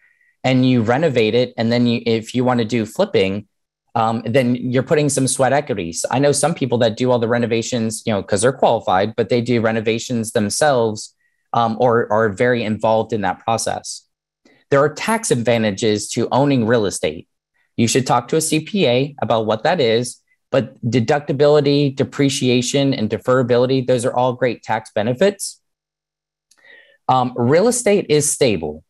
and you renovate it, and then you, if you want to do flipping, um, then you're putting some sweat equities. I know some people that do all the renovations, you know, because they're qualified, but they do renovations themselves um, or are very involved in that process. There are tax advantages to owning real estate. You should talk to a CPA about what that is, but deductibility, depreciation, and deferrability, those are all great tax benefits. Um, real estate is stable.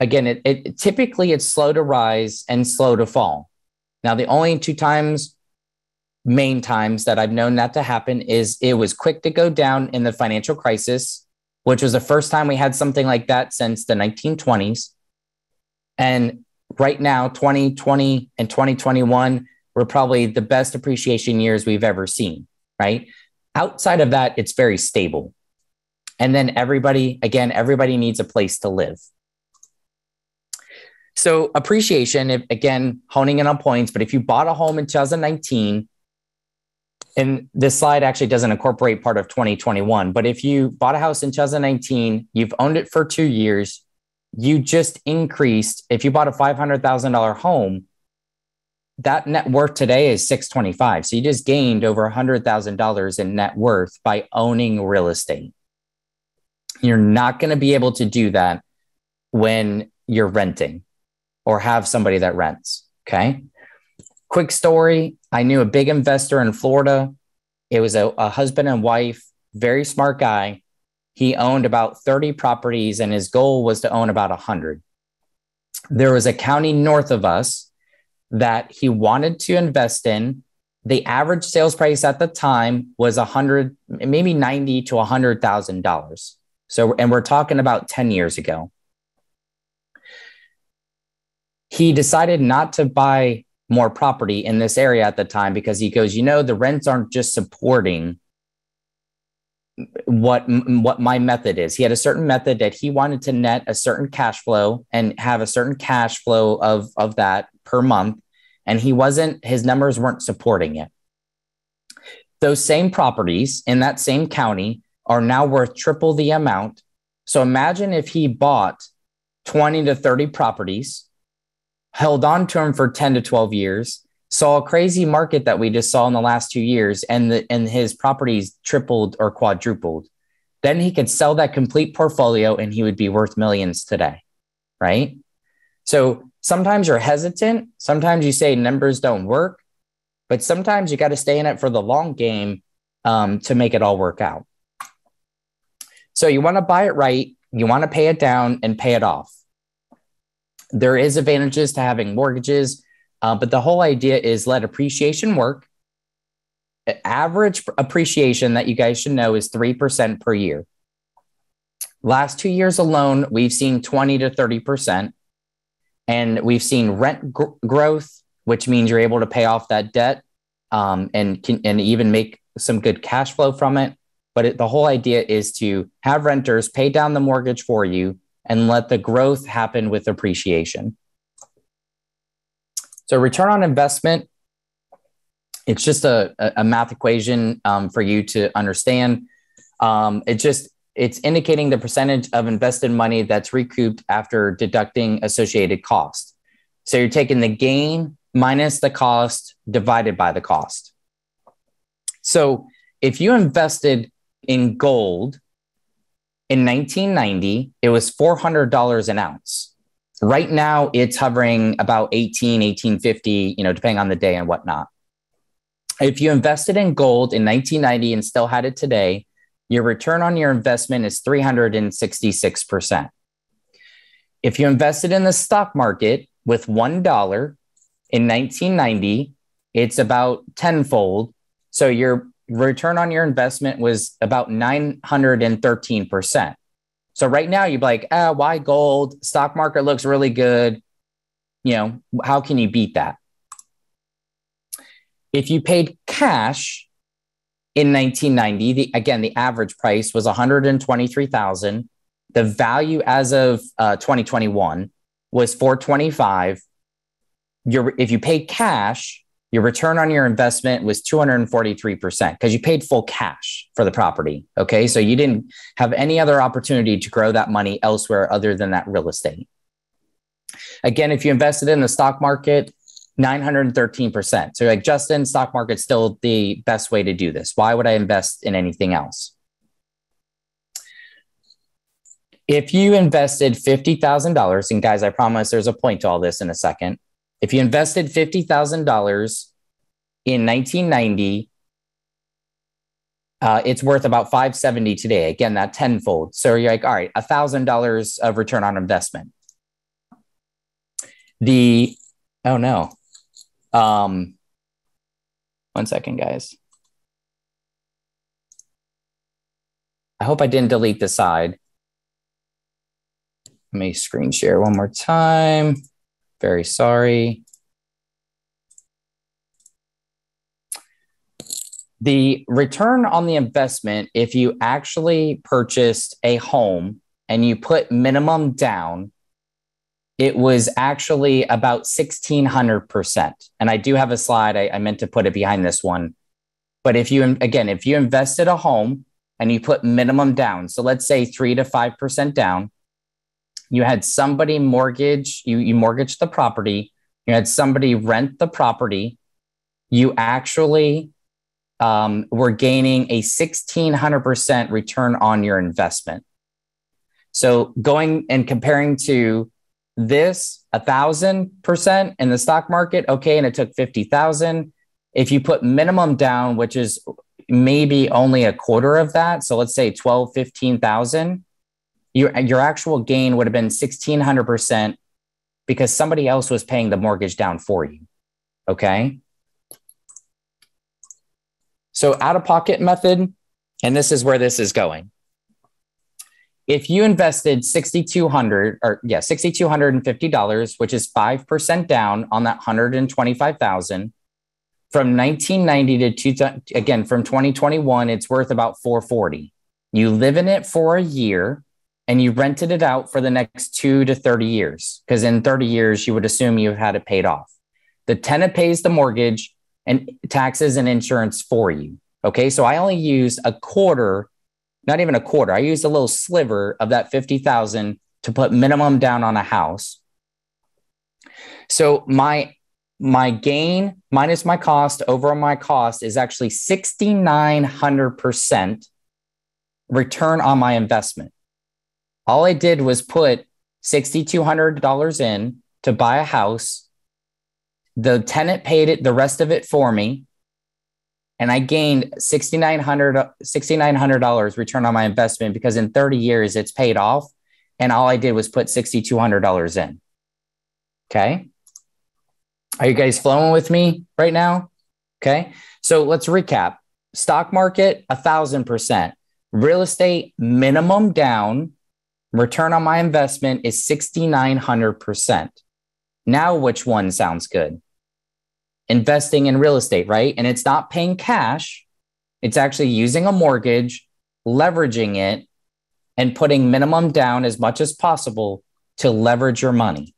Again, it, it typically it's slow to rise and slow to fall. Now, the only two times, main times that I've known that to happen is it was quick to go down in the financial crisis, which was the first time we had something like that since the 1920s. And right now, 2020 and 2021 were probably the best appreciation years we've ever seen, right? Outside of that, it's very stable. And then everybody, again, everybody needs a place to live. So appreciation, if, again, honing in on points, but if you bought a home in 2019, and this slide actually doesn't incorporate part of 2021, but if you bought a house in 2019, you've owned it for two years, you just increased, if you bought a $500,000 home, that net worth today is 625. So you just gained over $100,000 in net worth by owning real estate. You're not going to be able to do that when you're renting or have somebody that rents. Okay. Quick story I knew a big investor in Florida. It was a, a husband and wife, very smart guy. He owned about 30 properties and his goal was to own about 100. There was a county north of us that he wanted to invest in. The average sales price at the time was 100, maybe 90 to $100,000. So, and we're talking about 10 years ago he decided not to buy more property in this area at the time because he goes, you know, the rents aren't just supporting what what my method is. He had a certain method that he wanted to net a certain cash flow and have a certain cash flow of of that per month, and he wasn't. His numbers weren't supporting it. Those same properties in that same county are now worth triple the amount. So imagine if he bought 20 to 30 properties held on to him for 10 to 12 years, saw a crazy market that we just saw in the last two years, and, the, and his properties tripled or quadrupled. Then he could sell that complete portfolio and he would be worth millions today. Right. So sometimes you're hesitant. Sometimes you say numbers don't work, but sometimes you got to stay in it for the long game um, to make it all work out. So you want to buy it right. You want to pay it down and pay it off there is advantages to having mortgages, uh, but the whole idea is let appreciation work. Average appreciation that you guys should know is 3% per year. Last two years alone, we've seen 20 to 30%. And we've seen rent gr- growth, which means you're able to pay off that debt um, and, can, and even make some good cash flow from it. But it, the whole idea is to have renters pay down the mortgage for you and let the growth happen with appreciation. So, return on investment, it's just a, a math equation um, for you to understand. Um, it just it's indicating the percentage of invested money that's recouped after deducting associated cost. So you're taking the gain minus the cost divided by the cost. So if you invested in gold in 1990, it was $400 an ounce. Right now, it's hovering about 18, 1850, you know, depending on the day and whatnot. If you invested in gold in 1990 and still had it today, your return on your investment is 366%. If you invested in the stock market with $1 in 1990, it's about tenfold. So your return on your investment was about 913%. So right now you'd be like, ah, why gold? Stock market looks really good. You know, how can you beat that? If you paid cash in 1990, the, again, the average price was 123,000. The value as of uh, 2021 was 425. Your, if you paid cash, your return on your investment was 243% because you paid full cash for the property. Okay. So you didn't have any other opportunity to grow that money elsewhere other than that real estate. Again, if you invested in the stock market, 913%. So like Justin, stock market's still the best way to do this. Why would I invest in anything else? If you invested $50,000, and guys, I promise there's a point to all this in a second. If you invested $50,000 in 1990, uh, it's worth about 570 today. Again, that tenfold. So you're like, all right, $1,000 of return on investment. The, oh no, um, one second, guys. I hope I didn't delete the side. Let me screen share one more time. Very sorry. The return on the investment, if you actually purchased a home and you put minimum down, it was actually about 1600%. And I do have a slide. I, I, meant to put it behind this one. But if you, again, if you invested a home and you put minimum down, so let's say three to 5% down, you had somebody mortgage, you, you mortgaged the property, you had somebody rent the property, you actually um, were gaining a 1600% return on your investment. So going and comparing to this a thousand percent in the stock market, okay, and it took 50,000. If you put minimum down, which is maybe only a quarter of that, so let's say 12, 15,000, your, your actual gain would have been 1600% because somebody else was paying the mortgage down for you. Okay. So out of pocket method, and this is where this is going if you invested 6200 or yeah $6250 which is 5% down on that 125000 from 1990 to two, again from 2021 it's worth about 440 you live in it for a year and you rented it out for the next 2 to 30 years because in 30 years you would assume you've had it paid off the tenant pays the mortgage and taxes and insurance for you okay so i only used a quarter not even a quarter. I used a little sliver of that 50,000 to put minimum down on a house. So my my gain minus my cost over my cost is actually 6900% return on my investment. All I did was put $6200 in to buy a house. The tenant paid it the rest of it for me and I gained $6,900, $6,900 return on my investment because in 30 years it's paid off. And all I did was put $6,200 in. Okay. Are you guys flowing with me right now? Okay. So let's recap stock market, a thousand percent. Real estate, minimum down. Return on my investment is 6,900%. Now, which one sounds good? investing in real estate, right? And it's not paying cash, it's actually using a mortgage, leveraging it, and putting minimum down as much as possible to leverage your money.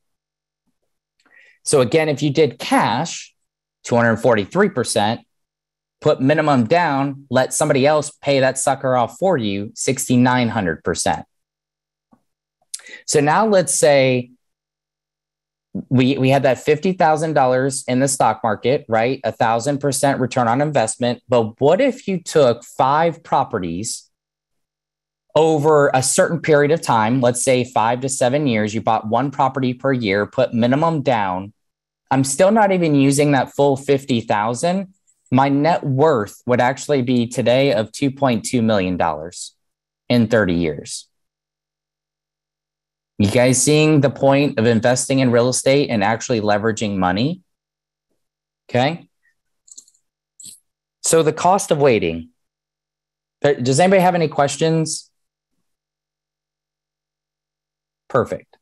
So, again, if you did cash, 243%, put minimum down, let somebody else pay that sucker off for you, 6,900%. So now let's say we we had that fifty thousand dollars in the stock market, right? A thousand percent return on investment. But what if you took five properties over a certain period of time? Let's say five to seven years. You bought one property per year, put minimum down. I'm still not even using that full fifty thousand. My net worth would actually be today of two point two million dollars in thirty years. You guys seeing the point of investing in real estate and actually leveraging money? Okay. So the cost of waiting. Does anybody have any questions? Perfect.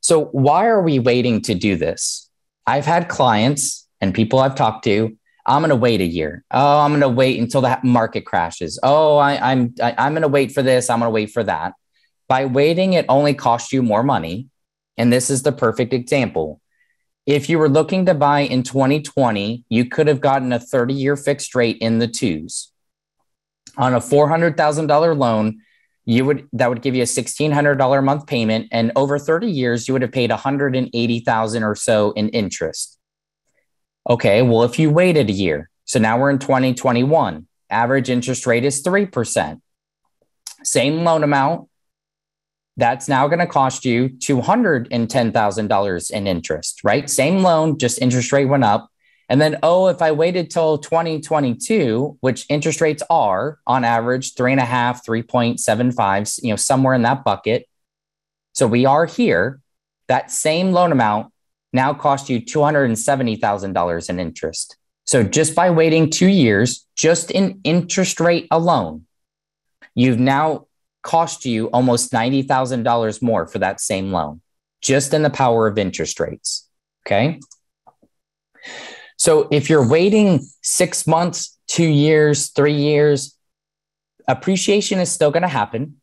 So why are we waiting to do this? I've had clients and people I've talked to. I'm going to wait a year. Oh, I'm going to wait until the market crashes. Oh, I, I'm am i am going to wait for this. I'm going to wait for that. By waiting, it only costs you more money. And this is the perfect example. If you were looking to buy in 2020, you could have gotten a 30 year fixed rate in the twos. On a $400,000 loan, you would that would give you a $1600 a month payment and over 30 years you would have paid 180,000 or so in interest. Okay, well if you waited a year. So now we're in 2021. Average interest rate is 3%. Same loan amount, that's now going to cost you $210,000 in interest, right? Same loan, just interest rate went up. And then, oh, if I waited till 2022, which interest rates are on average three and a half, 3.75, you know, somewhere in that bucket. So we are here. That same loan amount now cost you $270,000 in interest. So just by waiting two years, just in interest rate alone, you've now cost you almost $90,000 more for that same loan, just in the power of interest rates. Okay. So if you're waiting six months, two years, three years, appreciation is still going to happen.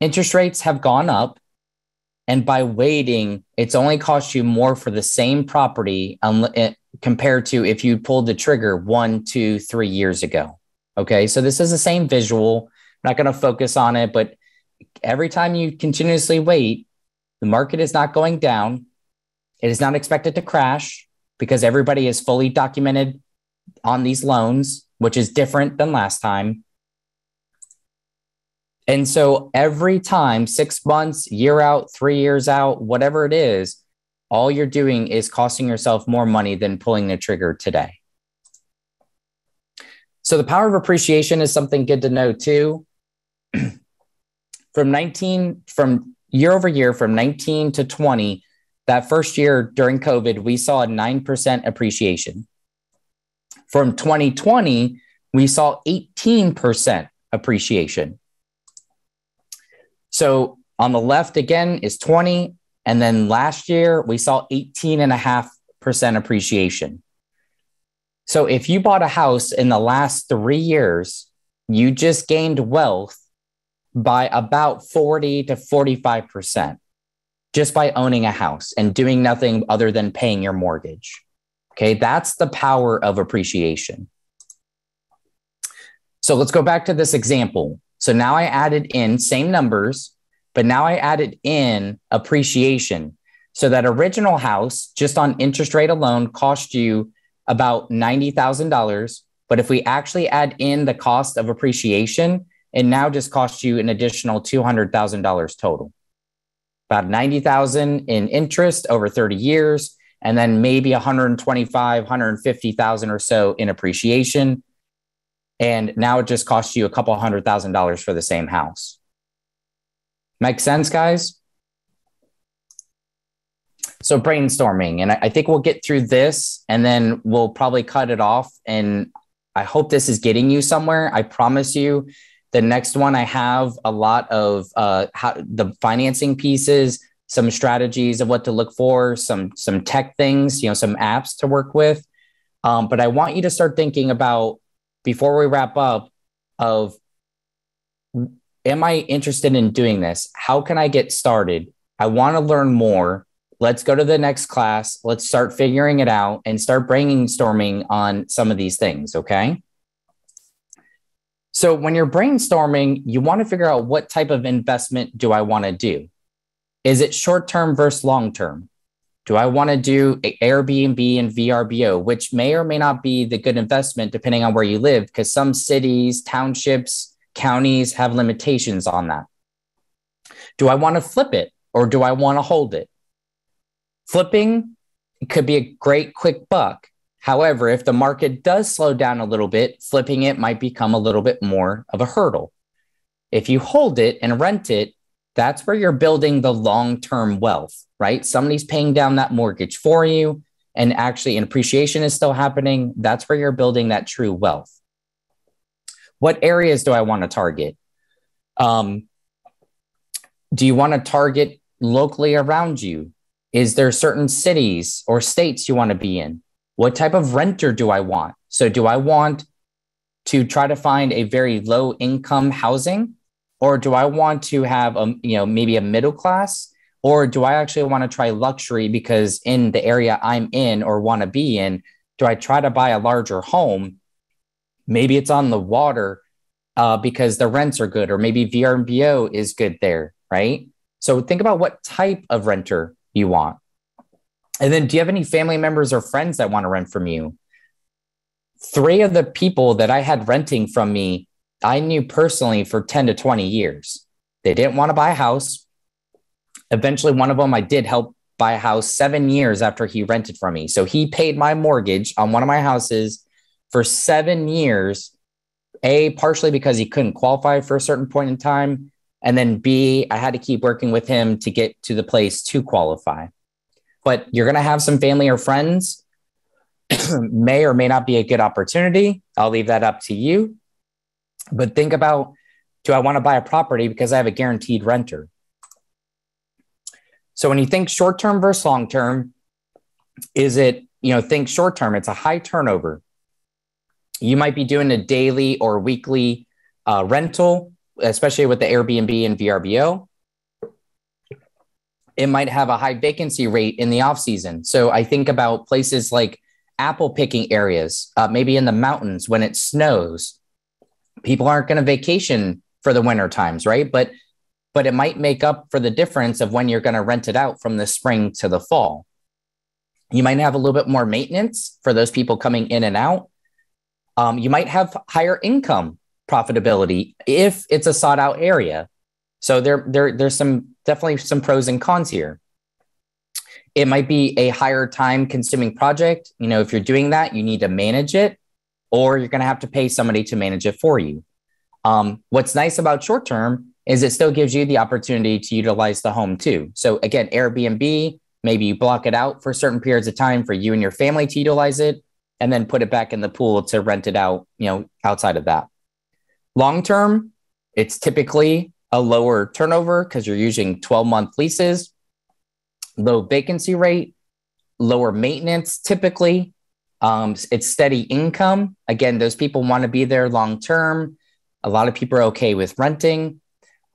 Interest rates have gone up. And by waiting, it's only cost you more for the same property eh, compared to if you pulled the trigger one, two, three years ago. Okay. So this is the same visual. Not going to focus on it, but every time you continuously wait, the market is not going down. It is not expected to crash because everybody is fully documented on these loans, which is different than last time. And so every time, six months, year out, three years out, whatever it is, all you're doing is costing yourself more money than pulling the trigger today. So the power of appreciation is something good to know too. from 19 from year over year from 19 to 20 that first year during COVID, we saw a 9% appreciation. From 2020, we saw 18% appreciation. So on the left again is 20. And then last year, we saw 18.5% appreciation. So if you bought a house in the last three years, you just gained wealth by about 40 to 45% just by owning a house and doing nothing other than paying your mortgage. Okay, that's the power of appreciation. So let's go back to this example. So now I added in same numbers, but now I added in appreciation. So that original house, just on interest rate alone, cost you about $90,000. But if we actually add in the cost of appreciation, it now just costs you an additional $200,000 total about 90,000 in interest over 30 years, and then maybe 125, 150,000 or so in appreciation. And now it just costs you a couple hundred thousand dollars for the same house. Make sense, guys? So brainstorming, and I think we'll get through this and then we'll probably cut it off. And I hope this is getting you somewhere. I promise you the next one, I have a lot of uh, how, the financing pieces, some strategies of what to look for, some some tech things, you know, some apps to work with. Um, but I want you to start thinking about before we wrap up of am I interested in doing this? How can I get started? I want to learn more. Let's go to the next class. Let's start figuring it out and start brainstorming on some of these things. Okay. So when you're brainstorming, you want to figure out what type of investment do I want to do? Is it short term versus long term? Do I want to do Airbnb and VRBO, which may or may not be the good investment depending on where you live, because some cities, townships, counties have limitations on that. Do I want to flip it or do I want to hold it? Flipping could be a great quick buck, However, if the market does slow down a little bit, flipping it might become a little bit more of a hurdle. If you hold it and rent it, that's where you're building the long term wealth, right? Somebody's paying down that mortgage for you, and actually, an appreciation is still happening. That's where you're building that true wealth. What areas do I want to target? Um, do you want to target locally around you? Is there certain cities or states you want to be in? What type of renter do I want? So, do I want to try to find a very low income housing, or do I want to have a you know maybe a middle class, or do I actually want to try luxury because in the area I'm in or want to be in, do I try to buy a larger home? Maybe it's on the water, uh, because the rents are good, or maybe VRBO is good there, right? So think about what type of renter you want. And then do you have any family members or friends that want to rent from you? Three of the people that I had renting from me, I knew personally for 10 to 20 years. They didn't want to buy a house. Eventually, one of them I did help buy a house seven years after he rented from me. So he paid my mortgage on one of my houses for seven years. A, partially because he couldn't qualify for a certain point in time. And then B, I had to keep working with him to get to the place to qualify. But you're going to have some family or friends, may or may not be a good opportunity. I'll leave that up to you. But think about do I want to buy a property because I have a guaranteed renter? So when you think short term versus long term, is it, you know, think short term, it's a high turnover. You might be doing a daily or weekly uh, rental, especially with the Airbnb and VRBO. It might have a high vacancy rate in the off season. So I think about places like apple picking areas, uh, maybe in the mountains when it snows. People aren't going to vacation for the winter times, right? But but it might make up for the difference of when you're going to rent it out from the spring to the fall. You might have a little bit more maintenance for those people coming in and out. Um, you might have higher income profitability if it's a sought out area. So there, there, there's some definitely some pros and cons here. It might be a higher time consuming project. You know, if you're doing that, you need to manage it, or you're going to have to pay somebody to manage it for you. Um, what's nice about short term is it still gives you the opportunity to utilize the home too. So again, Airbnb, maybe you block it out for certain periods of time for you and your family to utilize it and then put it back in the pool to rent it out, you know, outside of that. Long term, it's typically a lower turnover because you're using 12 month leases, low vacancy rate, lower maintenance typically. Um, it's steady income. Again, those people want to be there long term. A lot of people are okay with renting.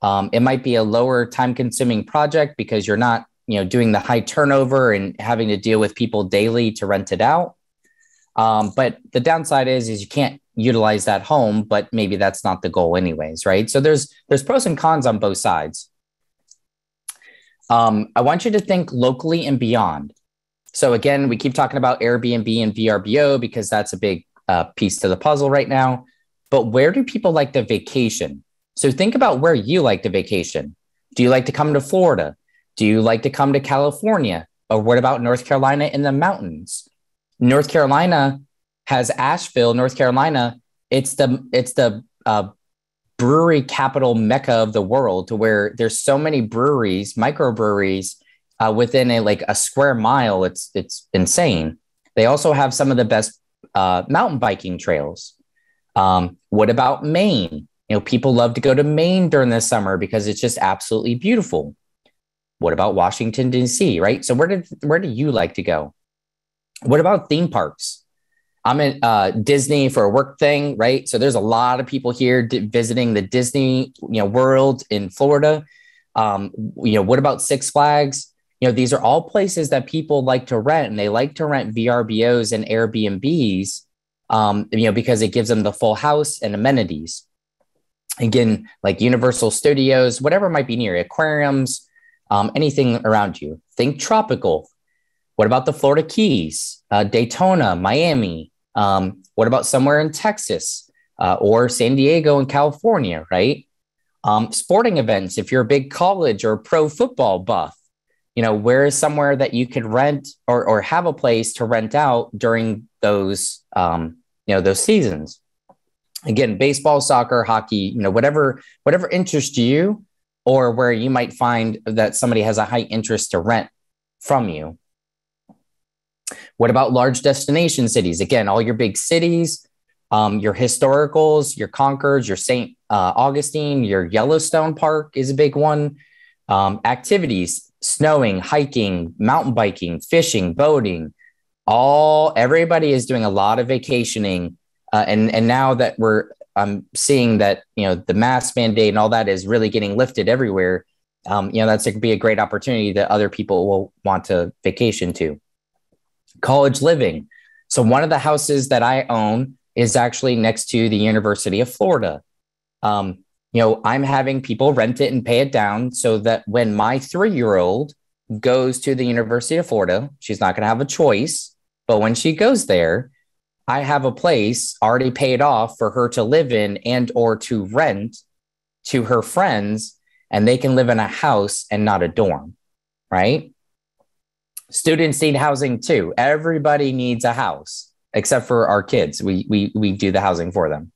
Um, it might be a lower time consuming project because you're not, you know, doing the high turnover and having to deal with people daily to rent it out. Um, but the downside is, is you can't utilize that home, but maybe that's not the goal anyways, right? So there's there's pros and cons on both sides. Um, I want you to think locally and beyond. So again, we keep talking about Airbnb and VRBO because that's a big uh, piece to the puzzle right now. But where do people like to vacation? So think about where you like to vacation. Do you like to come to Florida? Do you like to come to California? Or what about North Carolina in the mountains? North Carolina has Asheville, North Carolina. It's the it's the uh, brewery capital mecca of the world, to where there's so many breweries, microbreweries uh, within a like a square mile. It's it's insane. They also have some of the best uh, mountain biking trails. Um, what about Maine? You know, people love to go to Maine during the summer because it's just absolutely beautiful. What about Washington D.C., right? So where did where do you like to go? What about theme parks? I'm in uh, Disney for a work thing, right? So there's a lot of people here d- visiting the Disney, you know, World in Florida. Um, you know, what about Six Flags? You know, these are all places that people like to rent, and they like to rent VRBOs and Airbnbs. Um, you know, because it gives them the full house and amenities again, like Universal Studios, whatever might be near aquariums, um, anything around you. Think tropical. What about the Florida Keys, uh, Daytona, Miami? Um, what about somewhere in Texas uh, or San Diego in California, right? Um, sporting events, if you're a big college or pro football buff, you know, where is somewhere that you could rent or, or have a place to rent out during those, um, you know, those seasons? again baseball soccer hockey you know whatever whatever interests you or where you might find that somebody has a high interest to rent from you what about large destination cities again all your big cities um, your historicals your concords your st uh, augustine your yellowstone park is a big one um, activities snowing hiking mountain biking fishing boating all everybody is doing a lot of vacationing uh, and and now that we're I'm seeing that you know the mask mandate and all that is really getting lifted everywhere. Um, you know that's going to be a great opportunity that other people will want to vacation to. College living. So one of the houses that I own is actually next to the University of Florida. Um, you know, I'm having people rent it and pay it down so that when my three year old goes to the University of Florida, she's not going to have a choice. But when she goes there, I have a place already paid off for her to live in and or to rent to her friends and they can live in a house and not a dorm, right? Students need housing too. Everybody needs a house except for our kids. We we we do the housing for them.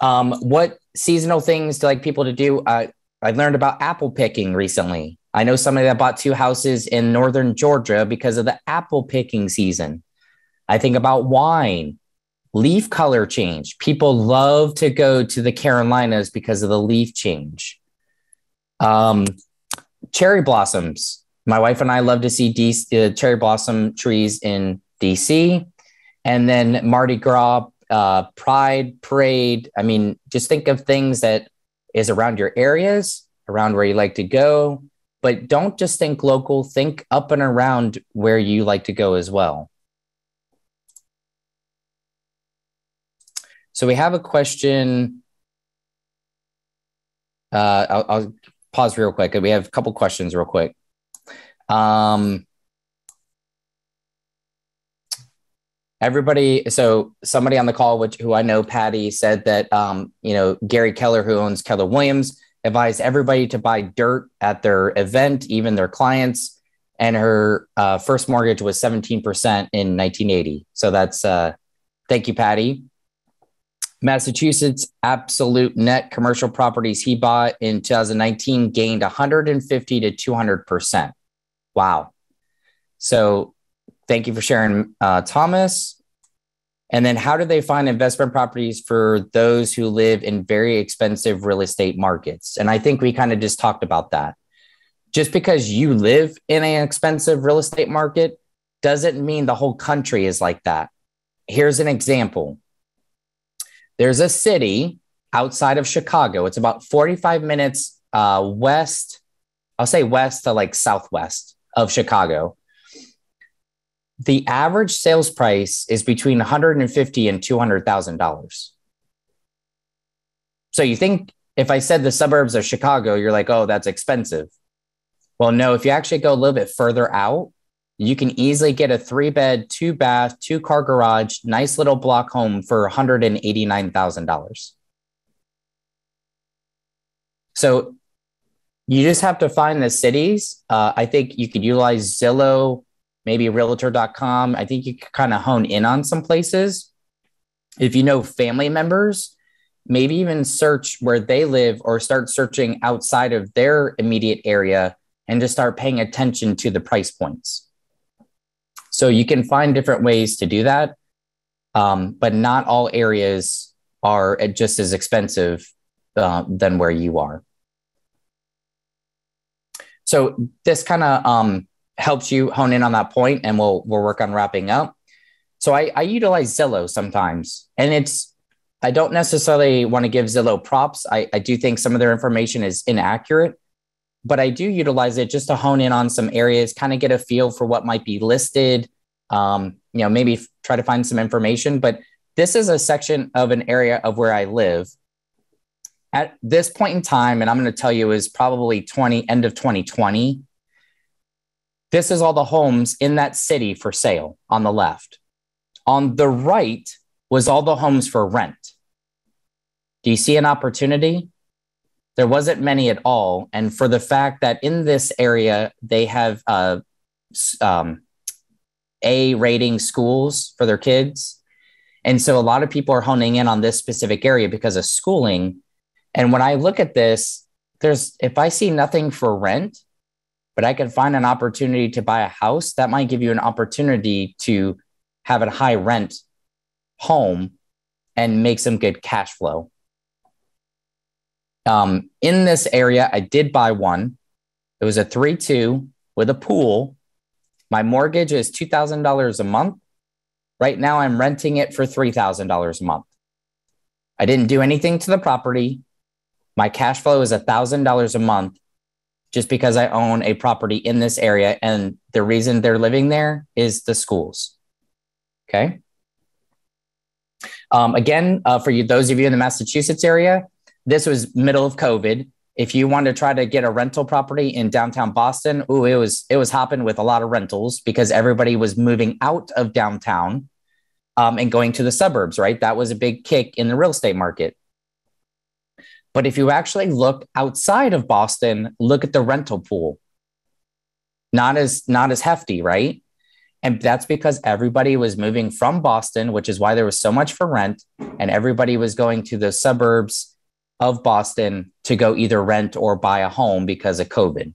Um, what seasonal things do like people to do? Uh, I learned about apple picking recently. I know somebody that bought two houses in northern Georgia because of the apple picking season. I think about wine, leaf color change. People love to go to the Carolinas because of the leaf change. Um, cherry blossoms. My wife and I love to see DC, uh, cherry blossom trees in DC. And then Mardi Gras, uh, Pride Parade. I mean, just think of things that is around your areas, around where you like to go but don't just think local, think up and around where you like to go as well. So we have a question. Uh, I'll, I'll, pause real quick. We have a couple questions real quick. Um, everybody, so somebody on the call, which who I know, Patty, said that um, you know Gary Keller, who owns Keller Williams, advised everybody to buy dirt at their event, even their clients. And her uh, first mortgage was 17% in 1980. So that's, uh, thank you, Patty. Massachusetts absolute net commercial properties he bought in 2019 gained 150 to 200%. Wow. So thank you for sharing, uh, Thomas. And then how do they find investment properties for those who live in very expensive real estate markets? And I think we kind of just talked about that. Just because you live in an expensive real estate market doesn't mean the whole country is like that. Here's an example there's a city outside of Chicago, it's about 45 minutes uh, west, I'll say west to like southwest of Chicago the average sales price is between 150 and 200,000 dollars. So you think if I said the suburbs of Chicago, you're like, oh, that's expensive. Well, no, if you actually go a little bit further out, you can easily get a three bed, two bath, two car garage, nice little block home for $189,000. So you just have to find the cities. Uh, I think you could utilize Zillow, maybe realtor.com. I think you could kind of hone in on some places. If you know family members, maybe even search where they live or start searching outside of their immediate area and just start paying attention to the price points. So you can find different ways to do that, um, but not all areas are just as expensive uh, than where you are. So this kind of um, helps you hone in on that point and we'll we'll work on wrapping up. So I, I utilize Zillow sometimes and it's I don't necessarily want to give Zillow props. I, I do think some of their information is inaccurate, but I do utilize it just to hone in on some areas, kind of get a feel for what might be listed. Um, you know, maybe try to find some information. But this is a section of an area of where I live. At this point in time, and I'm going to tell you is probably 20 end of 2020 this is all the homes in that city for sale on the left. On the right was all the homes for rent. Do you see an opportunity? There wasn't many at all. And for the fact that in this area, they have uh, um, A rating schools for their kids. And so a lot of people are honing in on this specific area because of schooling. And when I look at this, there's if I see nothing for rent, but I can find an opportunity to buy a house that might give you an opportunity to have a high rent home and make some good cash flow. Um, in this area, I did buy one. It was a 3 2 with a pool. My mortgage is $2,000 a month. Right now, I'm renting it for $3,000 a month. I didn't do anything to the property. My cash flow is $1,000 a month just because I own a property in this area. And the reason they're living there is the schools. Okay. Um, again, uh, for you, those of you in the Massachusetts area, this was middle of COVID. If you want to try to get a rental property in downtown Boston, ooh, it was it was hopping with a lot of rentals because everybody was moving out of downtown um, and going to the suburbs. Right, that was a big kick in the real estate market. But if you actually look outside of Boston, look at the rental pool. Not as not as hefty, right? And that's because everybody was moving from Boston, which is why there was so much for rent, and everybody was going to the suburbs of Boston to go either rent or buy a home because of COVID.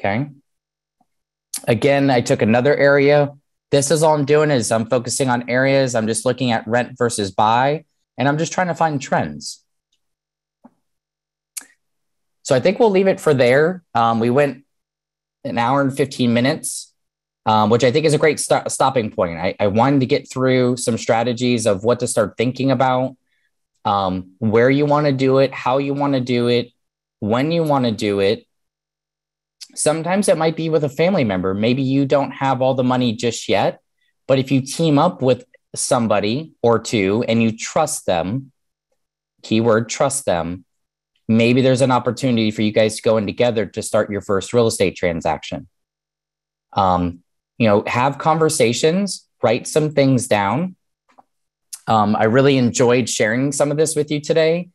Okay. Again, I took another area. This is all I'm doing is I'm focusing on areas. I'm just looking at rent versus buy, and I'm just trying to find trends. So I think we'll leave it for there. Um, we went an hour and 15 minutes, um, which I think is a great st- stopping point. I, I wanted to get through some strategies of what to start thinking about um, where you want to do it, how you want to do it, when you want to do it. Sometimes it might be with a family member. Maybe you don't have all the money just yet, but if you team up with somebody or two and you trust them, keyword trust them, maybe there's an opportunity for you guys to go in together to start your first real estate transaction. Um, you know, have conversations, write some things down, um, I really enjoyed sharing some of this with you today.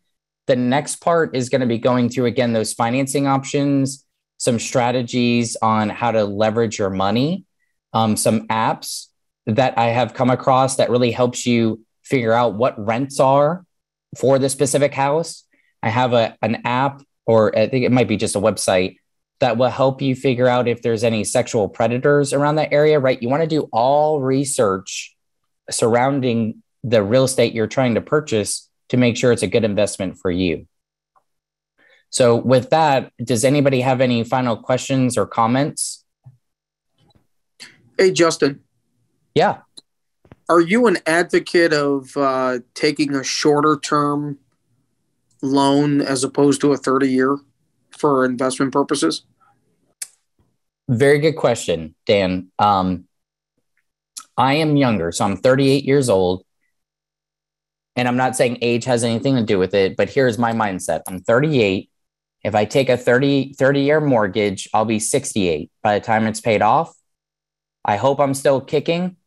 The next part is going to be going through again those financing options, some strategies on how to leverage your money, um, some apps that I have come across that really helps you figure out what rents are for the specific house. I have a, an app, or I think it might be just a website that will help you figure out if there's any sexual predators around that area, right? You want to do all research surrounding the real estate you're trying to purchase to make sure it's a good investment for you. So, with that, does anybody have any final questions or comments? Hey, Justin. Yeah. Are you an advocate of uh, taking a shorter term loan as opposed to a 30 year for investment purposes? Very good question, Dan. Um, I am younger, so I'm 38 years old and I'm not saying age has anything to do with it, but here's my mindset. I'm 38. If I take a 30, 30 year mortgage, I'll be 68 by the time it's paid off. I hope I'm still kicking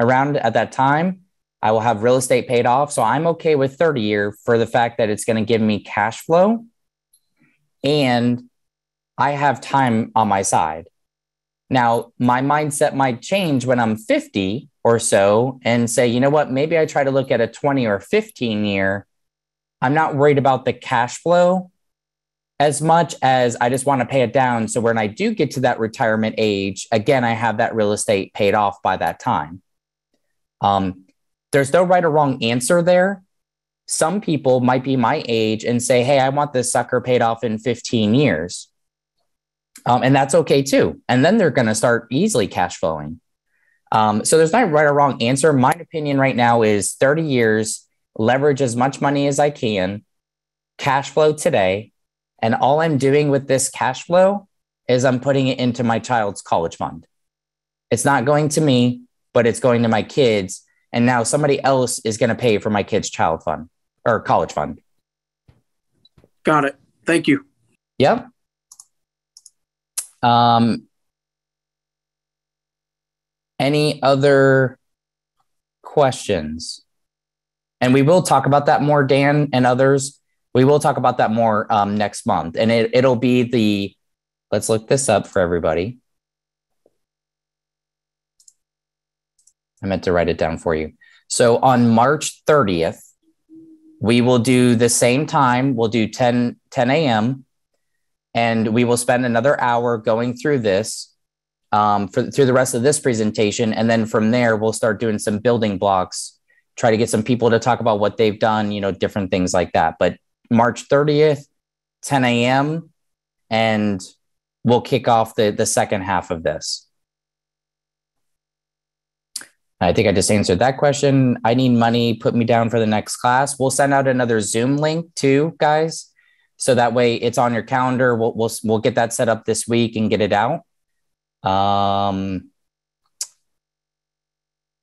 around at that time. I will have real estate paid off. So I'm okay with 30 year for the fact that it's going to give me cash flow and I have time on my side. Now, my mindset might change when I'm 50 or so and say, you know what, maybe I try to look at a 20 or 15 year. I'm not worried about the cash flow as much as I just want to pay it down. So when I do get to that retirement age, again, I have that real estate paid off by that time. Um, there's no right or wrong answer there. Some people might be my age and say, hey, I want this sucker paid off in 15 years. Um, and that's okay too. And then they're going to start easily cash flowing. Um, so there's not right or wrong answer. My opinion right now is 30 years, leverage as much money as I can, cash flow today. And all I'm doing with this cash flow is I'm putting it into my child's college fund. It's not going to me, but it's going to my kids. And now somebody else is going to pay for my kid's child fund or college fund. Got it. Thank you. Yep. Um, any other questions? And we will talk about that more, Dan and others. We will talk about that more um, next month. And it, it'll be the, let's look this up for everybody. I meant to write it down for you. So on March 30th, we will do the same time. We'll do 10, 10 a.m. And we will spend another hour going through this um, for, through the rest of this presentation. And then from there, we'll start doing some building blocks, try to get some people to talk about what they've done, you know, different things like that. But March 30th, 10 a.m., and we'll kick off the, the second half of this. I think I just answered that question. I need money. Put me down for the next class. We'll send out another Zoom link too, guys. So that way it's on your calendar. We'll, we'll, we'll get that set up this week and get it out. Um,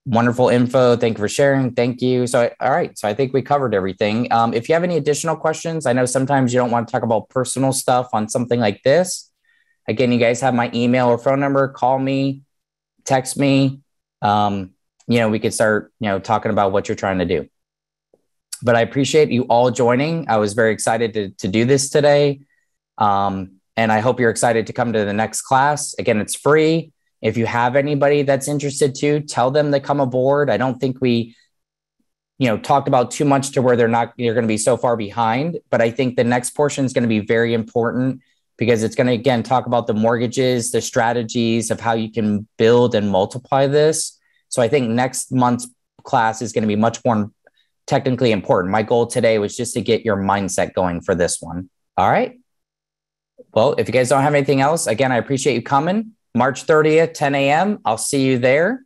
wonderful info. Thank you for sharing. Thank you. So, all right. So I think we covered everything. Um, if you have any additional questions, I know sometimes you don't want to talk about personal stuff on something like this. Again, you guys have my email or phone number. Call me, text me. Um, you know, we could start, you know, talking about what you're trying to do. But I appreciate you all joining. I was very excited to, to do this today. Um, and I hope you're excited to come to the next class. Again, it's free. If you have anybody that's interested to, tell them to come aboard. I don't think we, you know, talked about too much to where they're not, you're going to be so far behind. But I think the next portion is going to be very important because it's going to, again, talk about the mortgages, the strategies of how you can build and multiply this. So I think next month's class is going to be much more technically important. My goal today was just to get your mindset going for this one. All right. Well, if you guys don't have anything else, again, I appreciate you coming. March 30th, 10 a.m. I'll see you there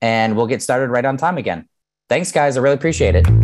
and we'll get started right on time again. Thanks, guys. I really appreciate it.